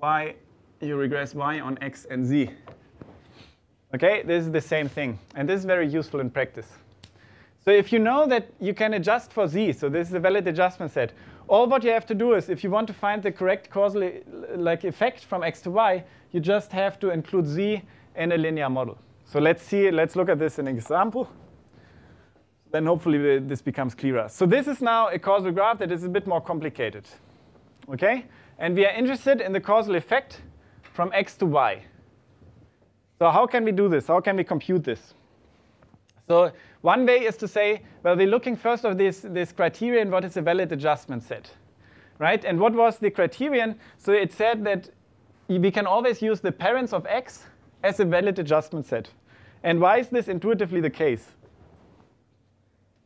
y, you regress y on x and z. Okay, this is the same thing. And this is very useful in practice. So if you know that you can adjust for z, so this is a valid adjustment set, all what you have to do is if you want to find the correct causal like effect from x to y, you just have to include z in a linear model. So let's see, let's look at this in an example. Then hopefully this becomes clearer. So this is now a causal graph that is a bit more complicated. Okay? And we are interested in the causal effect from x to y. So how can we do this? How can we compute this? So one way is to say, well, we're looking first of this, this criterion, what is a valid adjustment set, right? And what was the criterion? So it said that we can always use the parents of x as a valid adjustment set. And why is this intuitively the case?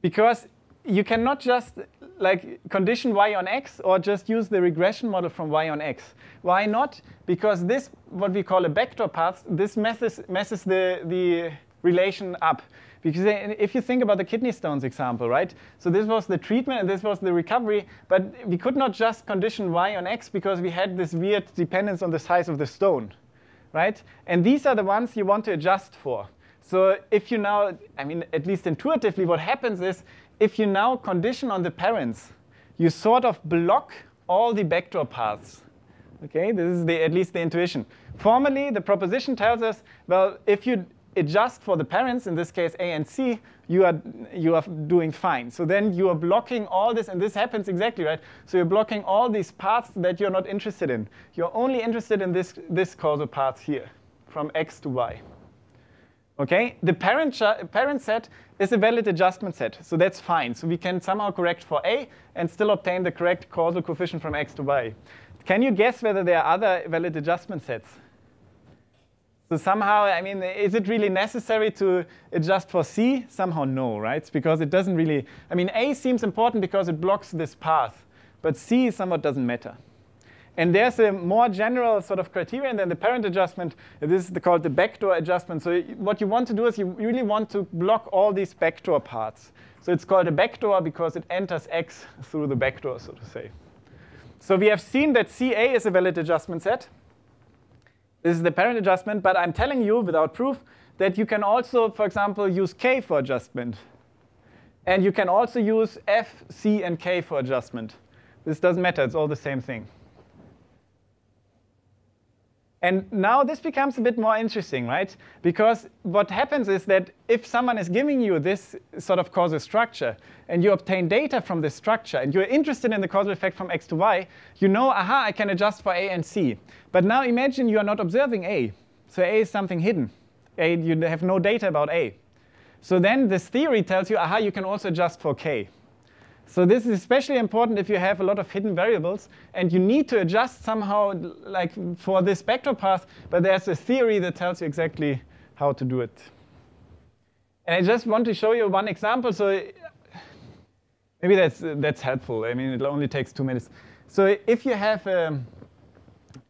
Because you cannot just like condition y on x or just use the regression model from y on x. Why not? Because this, what we call a backdoor path, this messes, messes the, the relation up. Because if you think about the kidney stones example, right? So this was the treatment and this was the recovery, but we could not just condition y on x because we had this weird dependence on the size of the stone, right? And these are the ones you want to adjust for. So if you now, I mean, at least intuitively, what happens is if you now condition on the parents, you sort of block all the backdoor paths. Okay, this is the, at least the intuition. Formally, the proposition tells us, well, if you adjust for the parents, in this case A and C, you are, you are doing fine. So then you are blocking all this, and this happens exactly, right? So you're blocking all these paths that you're not interested in. You're only interested in this, this causal path here, from X to Y. Okay, the parent, parent set is a valid adjustment set, so that's fine. So we can somehow correct for A and still obtain the correct causal coefficient from X to Y. Can you guess whether there are other valid adjustment sets? So somehow, I mean, is it really necessary to adjust for C? Somehow no, right? Because it doesn't really, I mean, A seems important because it blocks this path, but C somewhat doesn't matter. And there's a more general sort of criterion than the parent adjustment. This is called the backdoor adjustment. So what you want to do is you really want to block all these backdoor parts. So it's called a backdoor because it enters X through the backdoor, so to say. So we have seen that CA is a valid adjustment set. This is the parent adjustment, but I'm telling you without proof that you can also, for example, use K for adjustment. And you can also use F, C, and K for adjustment. This doesn't matter, it's all the same thing. And now this becomes a bit more interesting, right? Because what happens is that if someone is giving you this sort of causal structure, and you obtain data from this structure, and you're interested in the causal effect from x to y, you know, aha, I can adjust for a and c. But now imagine you are not observing a. So a is something hidden. A, you have no data about a. So then this theory tells you, aha, you can also adjust for k. So this is especially important if you have a lot of hidden variables and you need to adjust somehow like for this spectral path, but there's a theory that tells you exactly how to do it. And I just want to show you one example. So maybe that's, that's helpful. I mean, it only takes two minutes. So if you have um,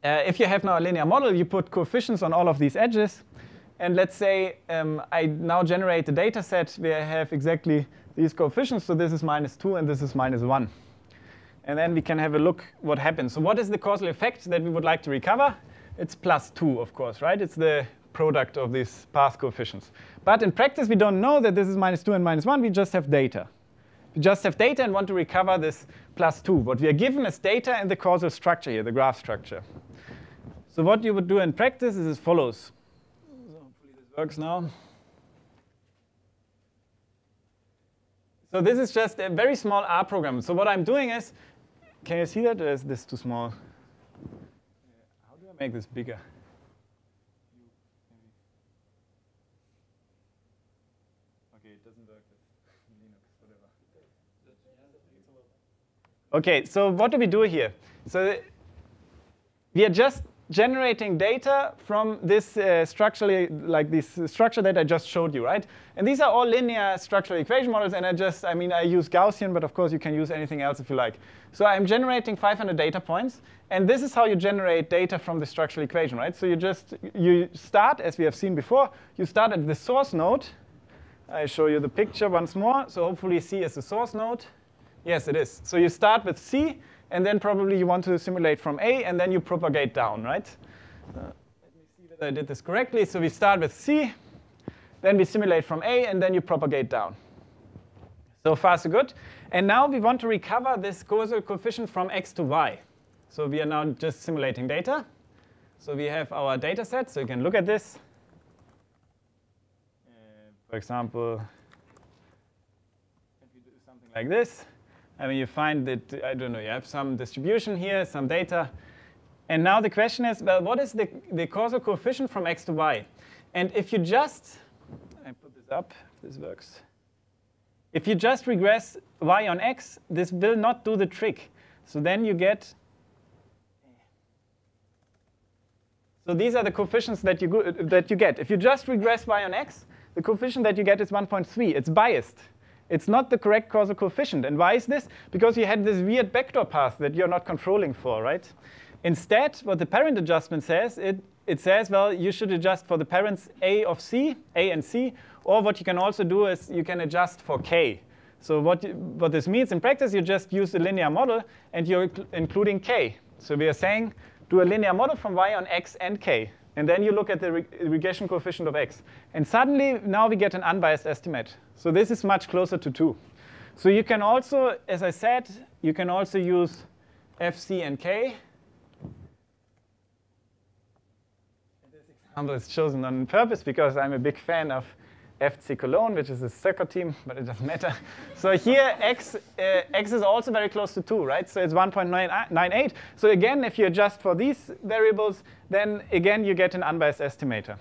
uh, if you have now a linear model, you put coefficients on all of these edges. And let's say um, I now generate a data set where I have exactly these coefficients. So this is minus 2 and this is minus 1. And then we can have a look what happens. So what is the causal effect that we would like to recover? It's plus 2, of course, right? It's the product of these path coefficients. But in practice, we don't know that this is minus 2 and minus 1. We just have data. We just have data and want to recover this plus 2. What we are given is data and the causal structure here, the graph structure. So what you would do in practice is as follows. So hopefully this works now. So this is just a very small R program. So what I'm doing is, can you see that? Or is this too small? How do I make this bigger? Okay, it doesn't work with Linux, whatever. Okay, so what do we do here? So we are just generating data from this uh, structurally, like this structure that I just showed you, right? And these are all linear structural equation models, and I just, I mean, I use Gaussian, but of course you can use anything else if you like. So I'm generating 500 data points, and this is how you generate data from the structural equation, right? So you just, you start, as we have seen before, you start at the source node, I show you the picture once more. So hopefully C is the source node. Yes, it is. So you start with C, and then probably you want to simulate from A, and then you propagate down, right? Uh, let me see whether I did this correctly. So we start with C, then we simulate from A, and then you propagate down. So far, so good. And now we want to recover this causal coefficient from x to y. So we are now just simulating data. So we have our data set, so you can look at this. For example, if you do something like this, I mean, you find that, I don't know, you have some distribution here, some data. And now the question is, well, what is the, the causal coefficient from x to y? And if you just, I put this up, this works. If you just regress y on x, this will not do the trick. So then you get, so these are the coefficients that you, that you get. If you just regress y on x, the coefficient that you get is 1.3. It's biased. It's not the correct causal coefficient. And why is this? Because you had this weird backdoor path that you're not controlling for, right? Instead, what the parent adjustment says, it, it says, well, you should adjust for the parents A of C, A and C, or what you can also do is you can adjust for K. So what, what this means in practice, you just use a linear model and you're including K. So we are saying do a linear model from Y on X and K. And then you look at the regression coefficient of X. And suddenly, now we get an unbiased estimate. So this is much closer to 2. So you can also, as I said, you can also use FC and K. This example is chosen on purpose because I'm a big fan of FC Cologne, which is a soccer team, but it doesn't matter. so here, x, uh, x is also very close to 2, right? So it's 1.98. So again, if you adjust for these variables, then again, you get an unbiased estimator.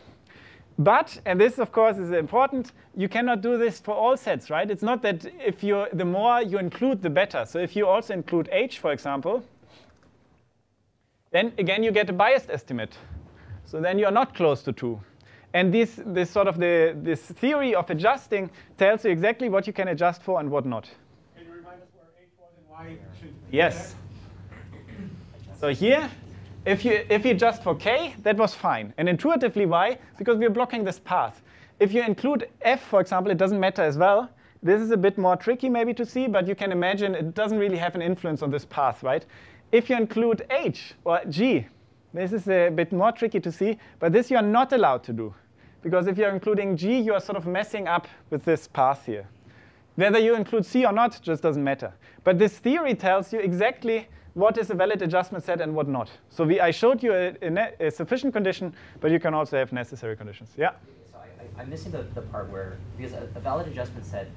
But, and this, of course, is important, you cannot do this for all sets, right? It's not that if you, the more you include, the better. So if you also include h, for example, then again, you get a biased estimate. So then you're not close to 2. And this, this sort of the, this theory of adjusting tells you exactly what you can adjust for and what not. Can you remind us where h was and y should be? Yes. So here, if you, if you adjust for k, that was fine. And intuitively, why? Because we're blocking this path. If you include f, for example, it doesn't matter as well. This is a bit more tricky maybe to see, but you can imagine it doesn't really have an influence on this path, right? If you include h or g, this is a bit more tricky to see, but this you are not allowed to do because if you're including G, you are sort of messing up with this path here. Whether you include C or not just doesn't matter. But this theory tells you exactly what is a valid adjustment set and what not. So we, I showed you a, a, a sufficient condition, but you can also have necessary conditions. Yeah? So I, am missing the, the part where, because a, a, valid adjustment set,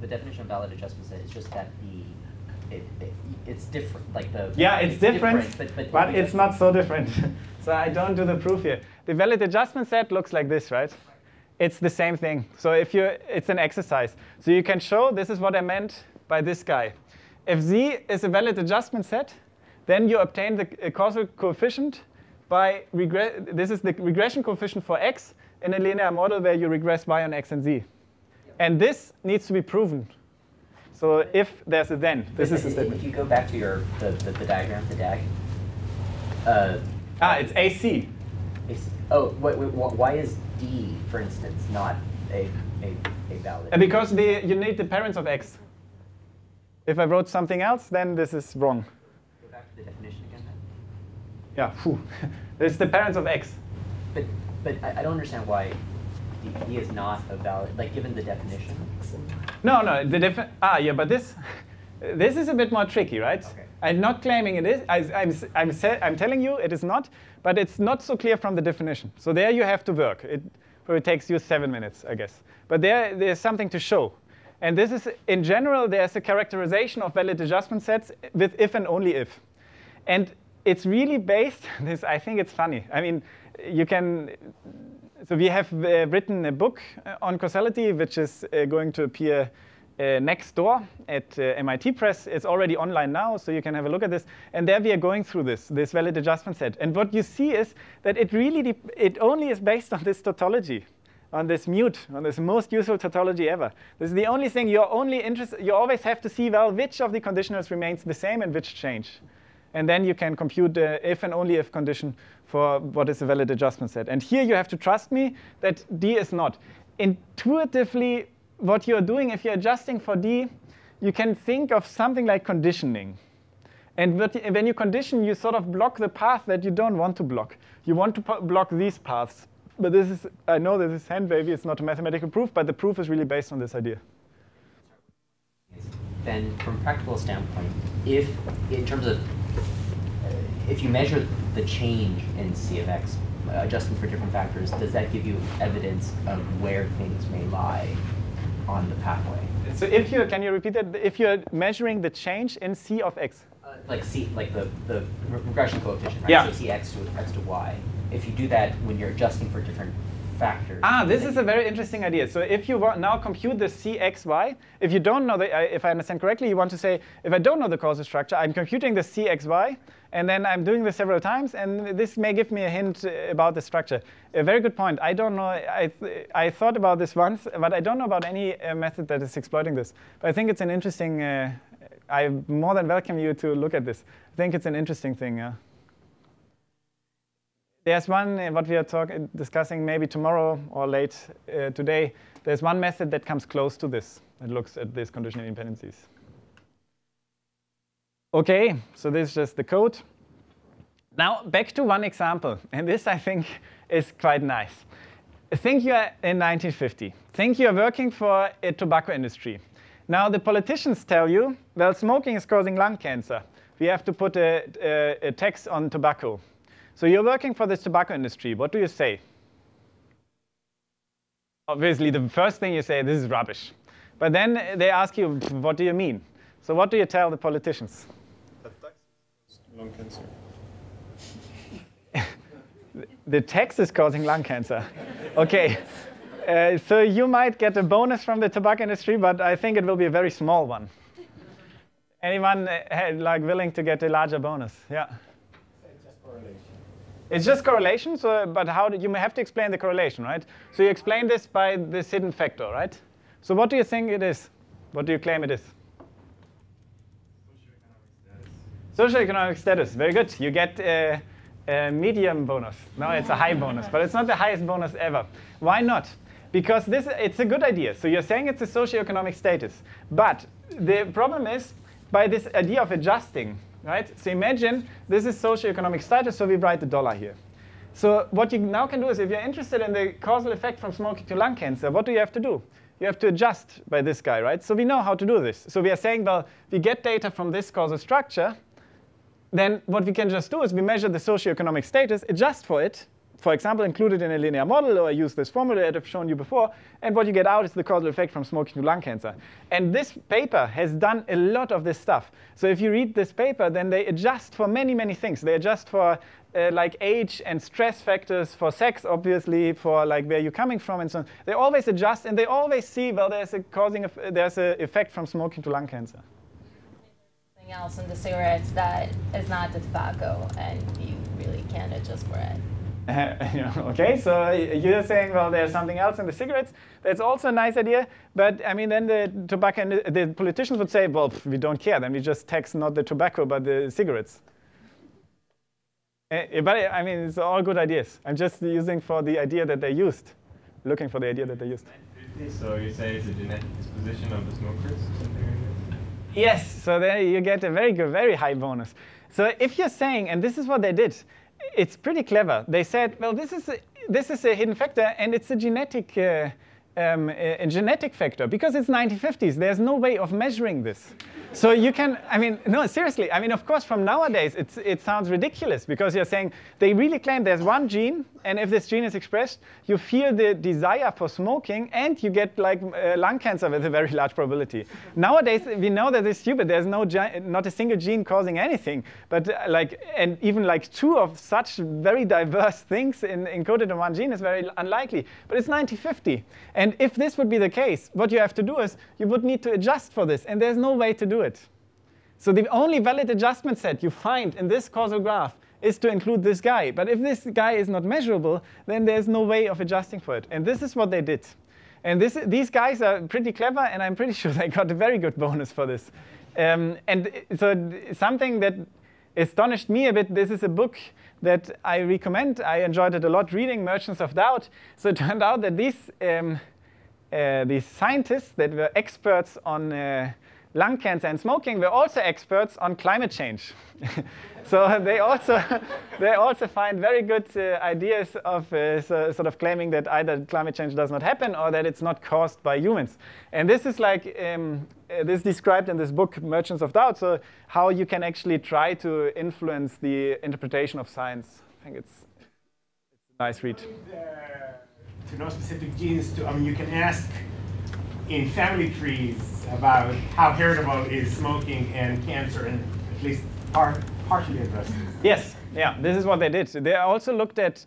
the definition of valid adjustment set is just that the, it, it, it's different, like the... Yeah, it's, it's different, different, but, but, but it's not so different. so I don't do the proof here. The valid adjustment set looks like this, right? It's the same thing. So if you, it's an exercise. So you can show, this is what I meant by this guy. If Z is a valid adjustment set, then you obtain the causal coefficient by, this is the regression coefficient for X in a linear model where you regress Y on X and Z. And this needs to be proven. So if there's a then, this is the statement. If you go back to your the, the, the diagram, the DAG. Uh, ah, it's AC. Oh, wait, wait, why is D, for instance, not a, a, a valid? And because the, you need the parents of X. If I wrote something else, then this is wrong. Go back to the definition again then. Yeah, whew. it's the parents of X. But, but I, I don't understand why D, D, is not a valid, like given the definition. No, no, the defi ah, yeah, but this, this is a bit more tricky, right? Okay. I'm not claiming it is. I, I'm, I'm, I'm telling you it is not, but it's not so clear from the definition. So there you have to work. It probably takes you seven minutes, I guess. But there, there's something to show. And this is, in general, there's a characterization of valid adjustment sets with if and only if. And it's really based, this, I think it's funny. I mean, you can, so we have uh, written a book uh, on causality, which is uh, going to appear uh, next door at uh, MIT Press. It's already online now, so you can have a look at this. And there we are going through this, this valid adjustment set. And what you see is that it really, it only is based on this tautology, on this mute, on this most useful tautology ever. This is the only thing you're only interested, you always have to see, well, which of the conditionals remains the same and which change. And then you can compute the if and only if condition for what is a valid adjustment set. And here you have to trust me that D is not. Intuitively, what you're doing if you're adjusting for d, you can think of something like conditioning. And when you condition, you sort of block the path that you don't want to block. You want to block these paths. But this is, I know this is hand wavy, it's not a mathematical proof, but the proof is really based on this idea. Then from a practical standpoint, if, in terms of, uh, if you measure the change in C of x, adjusting for different factors, does that give you evidence of where things may lie on the pathway? So if you, can you repeat that? If you're measuring the change in C of x? Uh, like C, like the, the regression coefficient, right? Yeah. So C x to x to y. If you do that when you're adjusting for different factors. Ah, this is a very interesting idea. So if you now compute the cxy, if you don't know, the, if I understand correctly, you want to say, if I don't know the causal structure, I'm computing the cxy, and then I'm doing this several times, and this may give me a hint about the structure. A very good point. I don't know. I, th I thought about this once, but I don't know about any uh, method that is exploiting this. But I think it's an interesting. Uh, I more than welcome you to look at this. I think it's an interesting thing. Yeah. There's one, uh, what we are talk, discussing maybe tomorrow or late uh, today, there's one method that comes close to this. It looks at these conditional dependencies. OK, so this is just the code. Now back to one example. And this, I think, is quite nice. Think you are in 1950. Think you are working for a tobacco industry. Now the politicians tell you, well, smoking is causing lung cancer. We have to put a, a, a tax on tobacco. So you're working for this tobacco industry. What do you say? Obviously, the first thing you say, this is rubbish. But then they ask you, what do you mean? So what do you tell the politicians? Lung cancer. the tax is causing lung cancer. OK. Uh, so you might get a bonus from the tobacco industry, but I think it will be a very small one. Anyone uh, like willing to get a larger bonus? Yeah. It's just correlation, so, but how do you may have to explain the correlation, right? So you explain this by this hidden factor, right? So what do you think it is? What do you claim it is? Socioeconomic status, very good. You get a, a medium bonus. No, it's a high bonus, but it's not the highest bonus ever. Why not? Because this, it's a good idea. So you're saying it's a socioeconomic status. But the problem is, by this idea of adjusting, right? So imagine this is socioeconomic status, so we write the dollar here. So what you now can do is if you're interested in the causal effect from smoking to lung cancer, what do you have to do? You have to adjust by this guy, right? So we know how to do this. So we are saying, well, we get data from this causal structure. Then what we can just do is we measure the socioeconomic status, adjust for it, for example, include it in a linear model, or use this formula that I've shown you before, and what you get out is the causal effect from smoking to lung cancer. And this paper has done a lot of this stuff. So if you read this paper, then they adjust for many, many things. They adjust for uh, like age and stress factors, for sex, obviously, for like where you're coming from, and so on. They always adjust, and they always see, well, there's a causing, there's an effect from smoking to lung cancer. Something else in the cigarettes that is not the tobacco, and you really can't adjust for it. okay, so you're saying, well, there's something else in the cigarettes. That's also a nice idea. But I mean, then the tobacco and the, the politicians would say, well, we don't care. Then we just tax not the tobacco, but the cigarettes. Uh, but I mean, it's all good ideas. I'm just using for the idea that they used, looking for the idea that they used. So you say it's a genetic disposition of the smokers, something like this? Yes. So there you get a very good, very high bonus. So if you're saying, and this is what they did, it's pretty clever. They said, well, this is a, this is a hidden factor, and it's a genetic uh, um, a, genetic factor because it's 1950s. There's no way of measuring this. So you can, I mean, no, seriously. I mean, of course, from nowadays, it sounds ridiculous because you're saying they really claim there's one gene, and if this gene is expressed, you feel the desire for smoking, and you get like uh, lung cancer with a very large probability. Nowadays, we know that it's stupid. There's no not a single gene causing anything, but uh, like, and even like two of such very diverse things in, encoded in one gene is very unlikely. But it's 1950. And if this would be the case, what you have to do is you would need to adjust for this, and there's no way to do it. So the only valid adjustment set you find in this causal graph is to include this guy. But if this guy is not measurable, then there's no way of adjusting for it. And this is what they did. And this, these guys are pretty clever, and I'm pretty sure they got a very good bonus for this. Um, and so something that astonished me a bit, this is a book that I recommend. I enjoyed it a lot reading, Merchants of Doubt. So it turned out that these um, uh, these scientists that were experts on uh, lung cancer and smoking were also experts on climate change. so they also they also find very good uh, ideas of uh, so, sort of claiming that either climate change does not happen or that it's not caused by humans. And this is like um, uh, this is described in this book Merchants of Doubt. So how you can actually try to influence the interpretation of science. I think it's it's a nice read. To know specific genes, to, I mean, you can ask in family trees about how heritable is smoking and cancer, and at least par partially address this. Yes, yeah, this is what they did. They also looked at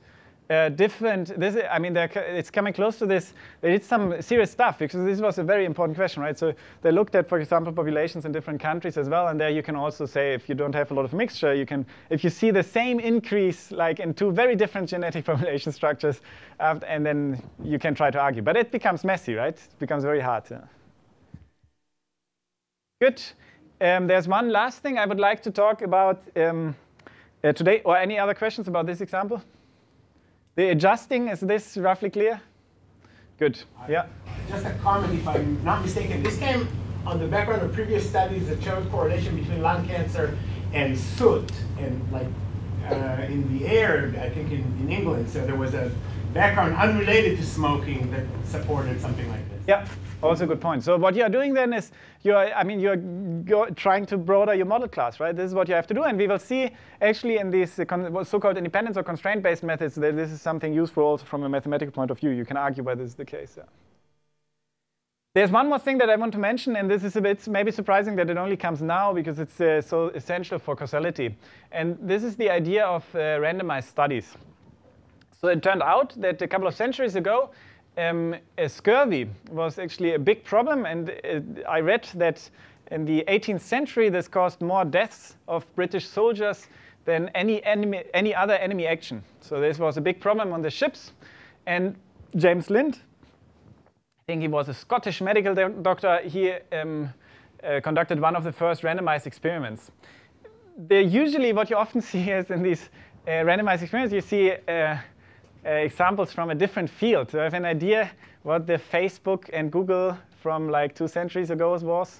uh, different, this, I mean, it's coming close to this. They did some serious stuff because this was a very important question, right? So they looked at, for example, populations in different countries as well. And there you can also say, if you don't have a lot of mixture, you can, if you see the same increase, like in two very different genetic population structures, uh, and then you can try to argue. But it becomes messy, right? It becomes very hard. Yeah. Good. Um, there's one last thing I would like to talk about um, uh, today, or any other questions about this example? The adjusting, is this roughly clear? Good, yeah. Just a comment, if I'm not mistaken, this came on the background of previous studies that showed correlation between lung cancer and soot, and like uh, in the air, I think in, in England. So there was a background unrelated to smoking that supported something like this. Yeah, also a good point. So what you're doing then is you're, I mean, you're go, trying to broaden your model class, right? This is what you have to do, and we will see actually in these so-called independence or constraint-based methods that this is something useful also from a mathematical point of view. You can argue why this is the case. Yeah. There's one more thing that I want to mention, and this is a bit maybe surprising that it only comes now because it's uh, so essential for causality. And this is the idea of uh, randomized studies. So it turned out that a couple of centuries ago, um, scurvy was actually a big problem, and uh, I read that in the 18th century this caused more deaths of British soldiers than any, enemy, any other enemy action. So this was a big problem on the ships, and James Lind, I think he was a Scottish medical doctor, he um, uh, conducted one of the first randomized experiments. They're usually what you often see is in these uh, randomized experiments, you see uh, examples from a different field. Do you have an idea what the Facebook and Google from like two centuries ago was?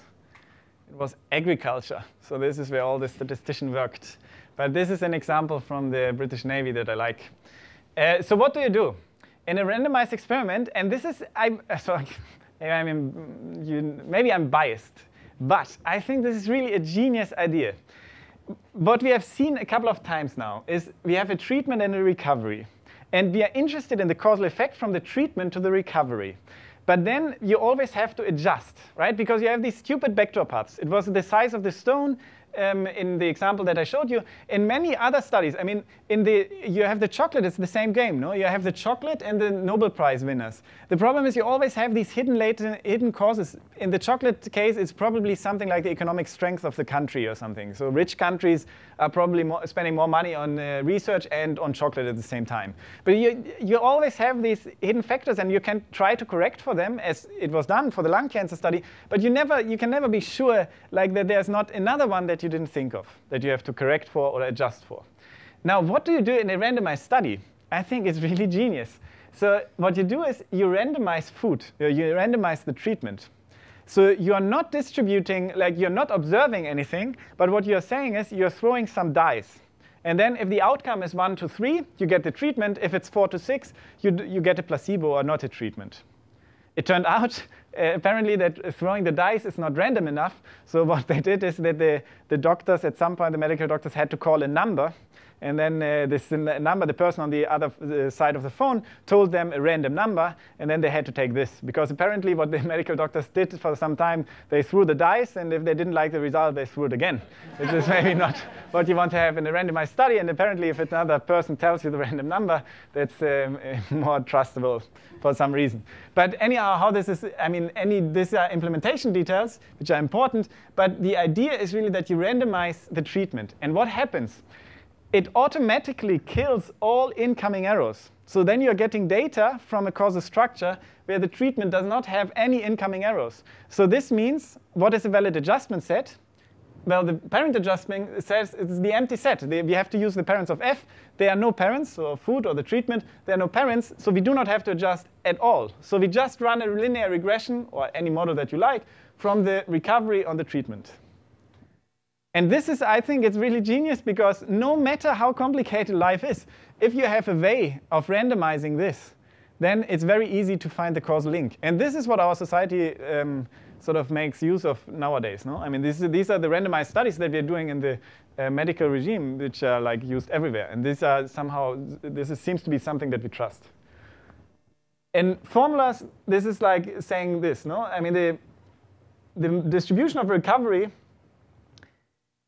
It was agriculture. So this is where all the statistician worked. But this is an example from the British Navy that I like. Uh, so what do you do? In a randomized experiment, and this is, I'm, sorry, I mean, you, maybe I'm biased, but I think this is really a genius idea. What we have seen a couple of times now is we have a treatment and a recovery. And we are interested in the causal effect from the treatment to the recovery. But then you always have to adjust, right? Because you have these stupid backdoor paths. It was the size of the stone um, in the example that I showed you. In many other studies, I mean, in the you have the chocolate. It's the same game, no? You have the chocolate and the Nobel Prize winners. The problem is you always have these hidden latent, hidden causes. In the chocolate case, it's probably something like the economic strength of the country or something. So rich countries are probably spending more money on uh, research and on chocolate at the same time. But you you always have these hidden factors, and you can try to correct for them, as it was done for the lung cancer study. But you never you can never be sure like that there's not another one that you didn't think of that you have to correct for or adjust for. Now, what do you do in a randomized study? I think it's really genius. So what you do is you randomize food, you randomize the treatment. So you're not distributing, like you're not observing anything, but what you're saying is you're throwing some dice. And then if the outcome is one to three, you get the treatment. If it's four to six, you, you get a placebo or not a treatment. It turned out uh, apparently that throwing the dice is not random enough. So what they did is that the, the doctors, at some point, the medical doctors had to call a number and then uh, this number, the person on the other side of the phone told them a random number, and then they had to take this. Because apparently what the medical doctors did for some time, they threw the dice, and if they didn't like the result, they threw it again, which is maybe not what you want to have in a randomized study. And apparently if another person tells you the random number, that's um, more trustable for some reason. But anyhow, how this is, I mean, any, these are implementation details, which are important, but the idea is really that you randomize the treatment. And what happens? It automatically kills all incoming errors. So then you're getting data from a causal structure where the treatment does not have any incoming errors. So this means what is a valid adjustment set? well, the parent adjustment says it's the empty set. They, we have to use the parents of f. There are no parents, so food or the treatment. There are no parents, so we do not have to adjust at all. So we just run a linear regression, or any model that you like, from the recovery on the treatment. And this is, I think, it's really genius because no matter how complicated life is, if you have a way of randomizing this, then it's very easy to find the causal link. And this is what our society um, sort of makes use of nowadays. No, I mean, this, these are the randomized studies that we're doing in the uh, medical regime, which are like used everywhere. And these are somehow, this is, seems to be something that we trust. In formulas, this is like saying this. No, I mean, the, the distribution of recovery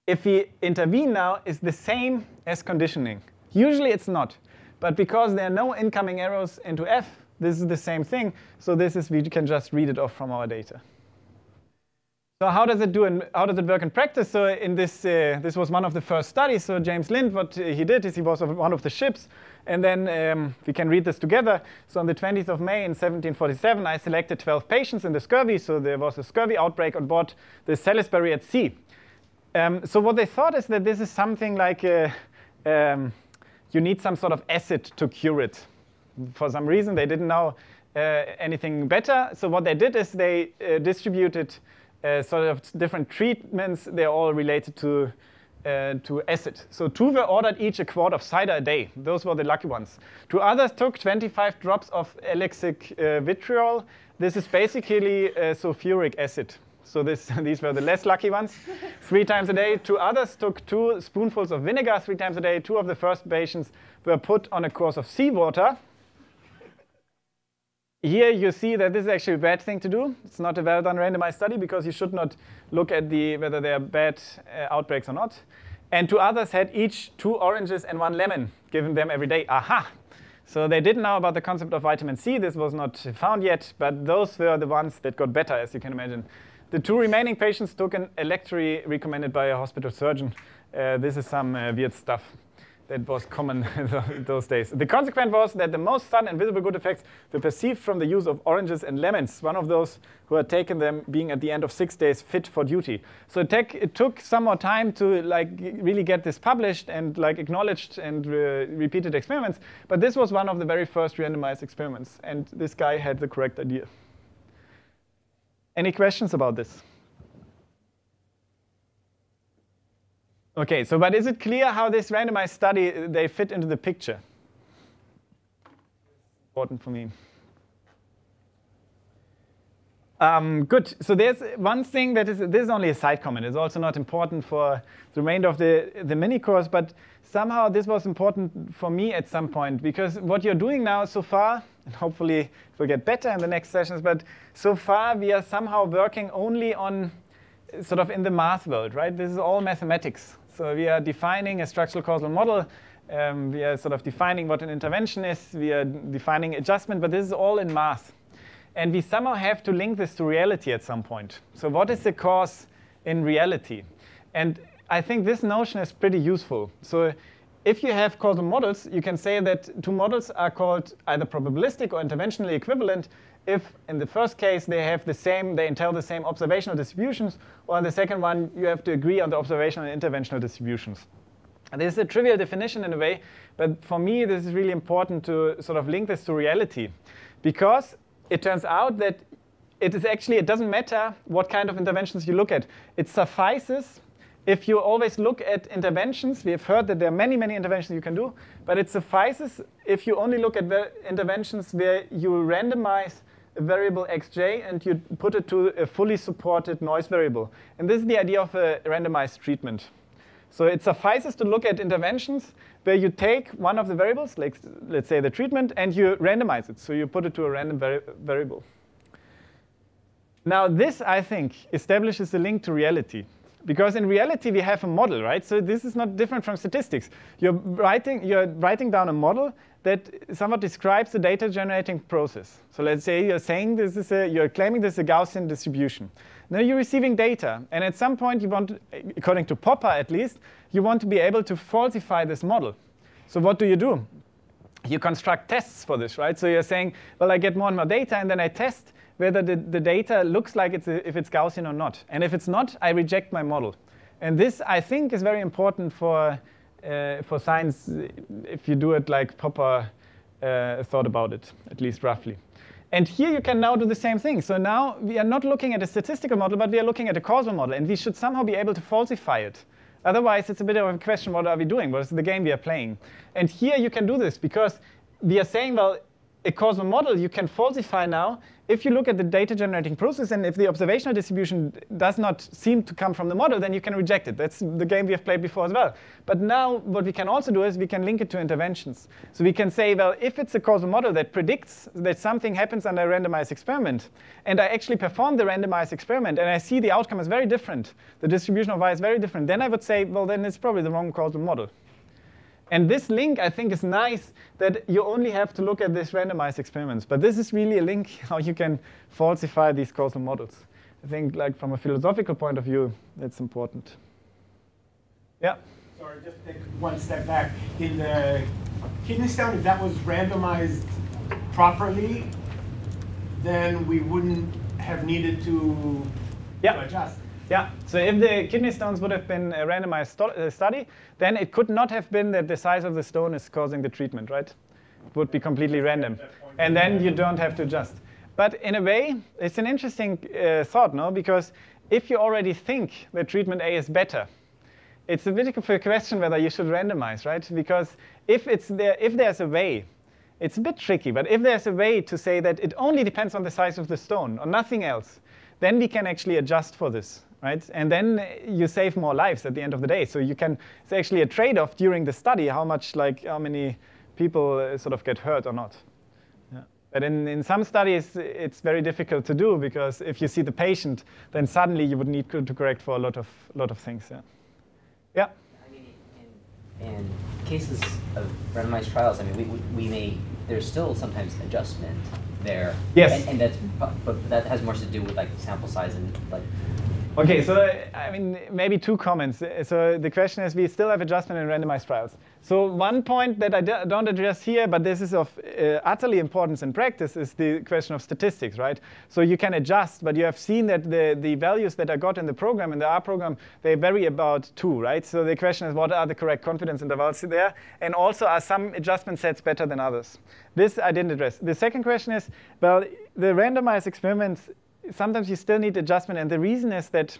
if we intervene now is the same as conditioning. Usually it's not. But because there are no incoming arrows into F, this is the same thing. So this is, we can just read it off from our data. So how does it do and how does it work in practice? So in this, uh, this was one of the first studies. So James Lind, what he did is he was on one of the ships. And then um, we can read this together. So on the 20th of May in 1747, I selected 12 patients in the scurvy. So there was a scurvy outbreak on board the Salisbury at sea. Um, so what they thought is that this is something like a, um, you need some sort of acid to cure it. For some reason, they didn't know uh, anything better. So what they did is they uh, distributed uh, sort of different treatments. They're all related to uh, to acid. So two were ordered each a quart of cider a day. Those were the lucky ones. Two others took 25 drops of elixir uh, vitriol. This is basically uh, sulfuric acid. So this, these were the less lucky ones. three times a day. Two others took two spoonfuls of vinegar three times a day. Two of the first patients were put on a course of seawater. Here you see that this is actually a bad thing to do. It's not a well done randomized study because you should not look at the, whether there are bad uh, outbreaks or not. And two others had each two oranges and one lemon given them every day. Aha! So they didn't know about the concept of vitamin C. This was not found yet, but those were the ones that got better, as you can imagine. The two remaining patients took an electuary recommended by a hospital surgeon. Uh, this is some uh, weird stuff that was common those days. The consequence was that the most sudden and visible good effects were perceived from the use of oranges and lemons, one of those who had taken them being at the end of six days fit for duty. So it, take, it took some more time to like really get this published and like acknowledged and uh, repeated experiments, but this was one of the very first randomized experiments, and this guy had the correct idea. Any questions about this? Okay, so but is it clear how this randomized study, they fit into the picture? Important for me. Um, good. So there's one thing that is, this is only a side comment. It's also not important for the remainder of the, the mini course, but somehow this was important for me at some point because what you're doing now so far, and hopefully it will get better in the next sessions, but so far we are somehow working only on sort of in the math world, right? This is all mathematics. So we are defining a structural causal model. Um, we are sort of defining what an intervention is. We are defining adjustment, but this is all in math. And we somehow have to link this to reality at some point. So what is the cause in reality? And I think this notion is pretty useful. So if you have causal models, you can say that two models are called either probabilistic or interventionally equivalent if in the first case they have the same, they entail the same observational distributions, or in the second one you have to agree on the observational and interventional distributions. And this is a trivial definition in a way, but for me this is really important to sort of link this to reality. Because it turns out that it is actually, it doesn't matter what kind of interventions you look at. It suffices if you always look at interventions. We have heard that there are many, many interventions you can do, but it suffices if you only look at interventions where you randomize a variable xj and you put it to a fully supported noise variable. And this is the idea of a randomized treatment. So it suffices to look at interventions where you take one of the variables, like let's say the treatment, and you randomize it. So you put it to a random vari variable. Now this, I think, establishes a link to reality. Because in reality, we have a model, right? So this is not different from statistics. You're writing, you're writing down a model that somewhat describes the data generating process. So let's say you're saying this is a, you're claiming this is a Gaussian distribution. Now you're receiving data, and at some point you want, according to Popper at least, you want to be able to falsify this model. So what do you do? You construct tests for this, right? So you're saying, well, I get more and more data, and then I test whether the, the data looks like it's a, if it's Gaussian or not. And if it's not, I reject my model. And this, I think, is very important for, uh, for science if you do it like Popper uh, thought about it, at least roughly. And here you can now do the same thing. So now we are not looking at a statistical model, but we are looking at a causal model, and we should somehow be able to falsify it. Otherwise, it's a bit of a question, what are we doing? What is the game we are playing? And here you can do this because we are saying, well, a causal model you can falsify now if you look at the data generating process and if the observational distribution does not seem to come from the model, then you can reject it. That's the game we have played before as well. But now what we can also do is we can link it to interventions. So we can say, well, if it's a causal model that predicts that something happens under a randomized experiment, and I actually perform the randomized experiment and I see the outcome is very different, the distribution of y is very different, then I would say, well, then it's probably the wrong causal model. And this link, I think, is nice that you only have to look at these randomized experiments. But this is really a link how you can falsify these causal models. I think, like from a philosophical point of view, that's important. Yeah. Sorry, just take one step back. In the uh, kidney stone, if that was randomized properly, then we wouldn't have needed to, yeah. to adjust. Yeah, so if the kidney stones would have been a randomized uh, study, then it could not have been that the size of the stone is causing the treatment, right? It would be completely random. And then you don't have to adjust. But in a way, it's an interesting uh, thought, no? Because if you already think that treatment A is better, it's a bit of a question whether you should randomize, right? Because if, it's there, if there's a way, it's a bit tricky, but if there's a way to say that it only depends on the size of the stone or nothing else, then we can actually adjust for this right? And then you save more lives at the end of the day. So you can, it's actually a trade-off during the study, how much, like, how many people uh, sort of get hurt or not. Yeah. But in, in some studies, it's very difficult to do because if you see the patient, then suddenly you would need to, to correct for a lot of, lot of things, yeah. Yeah? I mean, in, in cases of randomized trials, I mean, we, we, we may, there's still sometimes adjustment there. Yes. And, and that's, but that has more to do with like sample size and like Okay, so I mean, maybe two comments. So the question is, we still have adjustment in randomized trials. So one point that I don't address here, but this is of uh, utterly importance in practice, is the question of statistics, right? So you can adjust, but you have seen that the, the values that are got in the program, in the R program, they vary about two, right? So the question is, what are the correct confidence intervals there? And also, are some adjustment sets better than others? This I didn't address. The second question is, well, the randomized experiments sometimes you still need adjustment. And the reason is that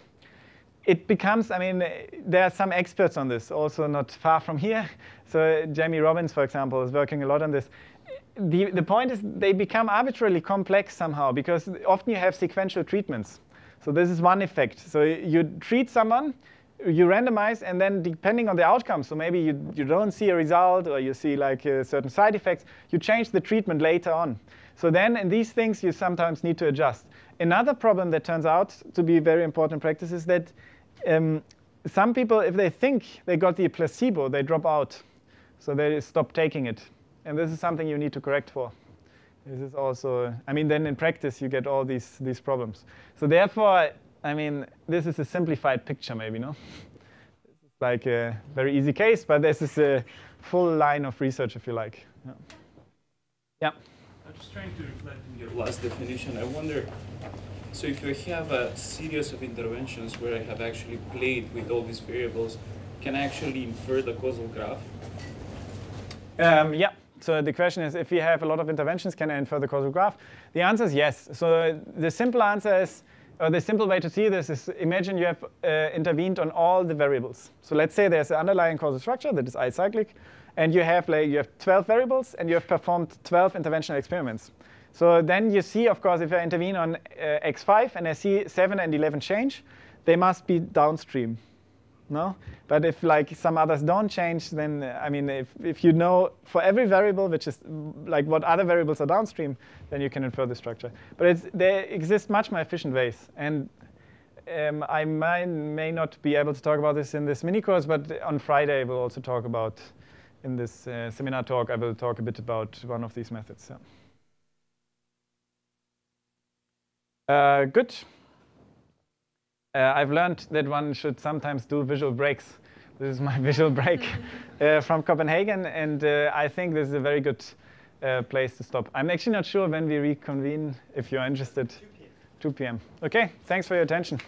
it becomes, I mean, there are some experts on this, also not far from here. So Jamie Robins, for example, is working a lot on this. The, the point is they become arbitrarily complex somehow because often you have sequential treatments. So this is one effect. So you treat someone, you randomize, and then depending on the outcome, so maybe you, you don't see a result or you see like uh, certain side effects, you change the treatment later on. So then in these things, you sometimes need to adjust. Another problem that turns out to be very important practice is that um, some people, if they think they got the placebo, they drop out. So they stop taking it. And this is something you need to correct for. This is also, I mean, then in practice, you get all these, these problems. So therefore, I mean, this is a simplified picture, maybe, no? Like a very easy case, but this is a full line of research, if you like. Yeah. yeah. I'm just trying to reflect on your last definition. I wonder, so if you have a series of interventions where I have actually played with all these variables, can I actually infer the causal graph? Um, yeah. So the question is, if we have a lot of interventions, can I infer the causal graph? The answer is yes. So the simple answer is, or the simple way to see this is, imagine you have uh, intervened on all the variables. So let's say there's an underlying causal structure that is acyclic, and you have like you have 12 variables, and you have performed 12 interventional experiments. So then you see, of course, if I intervene on uh, x5 and I see 7 and 11 change, they must be downstream. No? But if like some others don't change, then I mean, if, if you know for every variable, which is like what other variables are downstream, then you can infer the structure. But it's, there exist much more efficient ways. And um, I may not be able to talk about this in this mini course, but on Friday we'll also talk about, in this uh, seminar talk, I will talk a bit about one of these methods. Yeah. Uh, good. Uh, I've learned that one should sometimes do visual breaks. This is my visual break uh, from Copenhagen, and uh, I think this is a very good uh, place to stop. I'm actually not sure when we reconvene, if you're interested. 2 p.m. 2 p.m. Okay, thanks for your attention.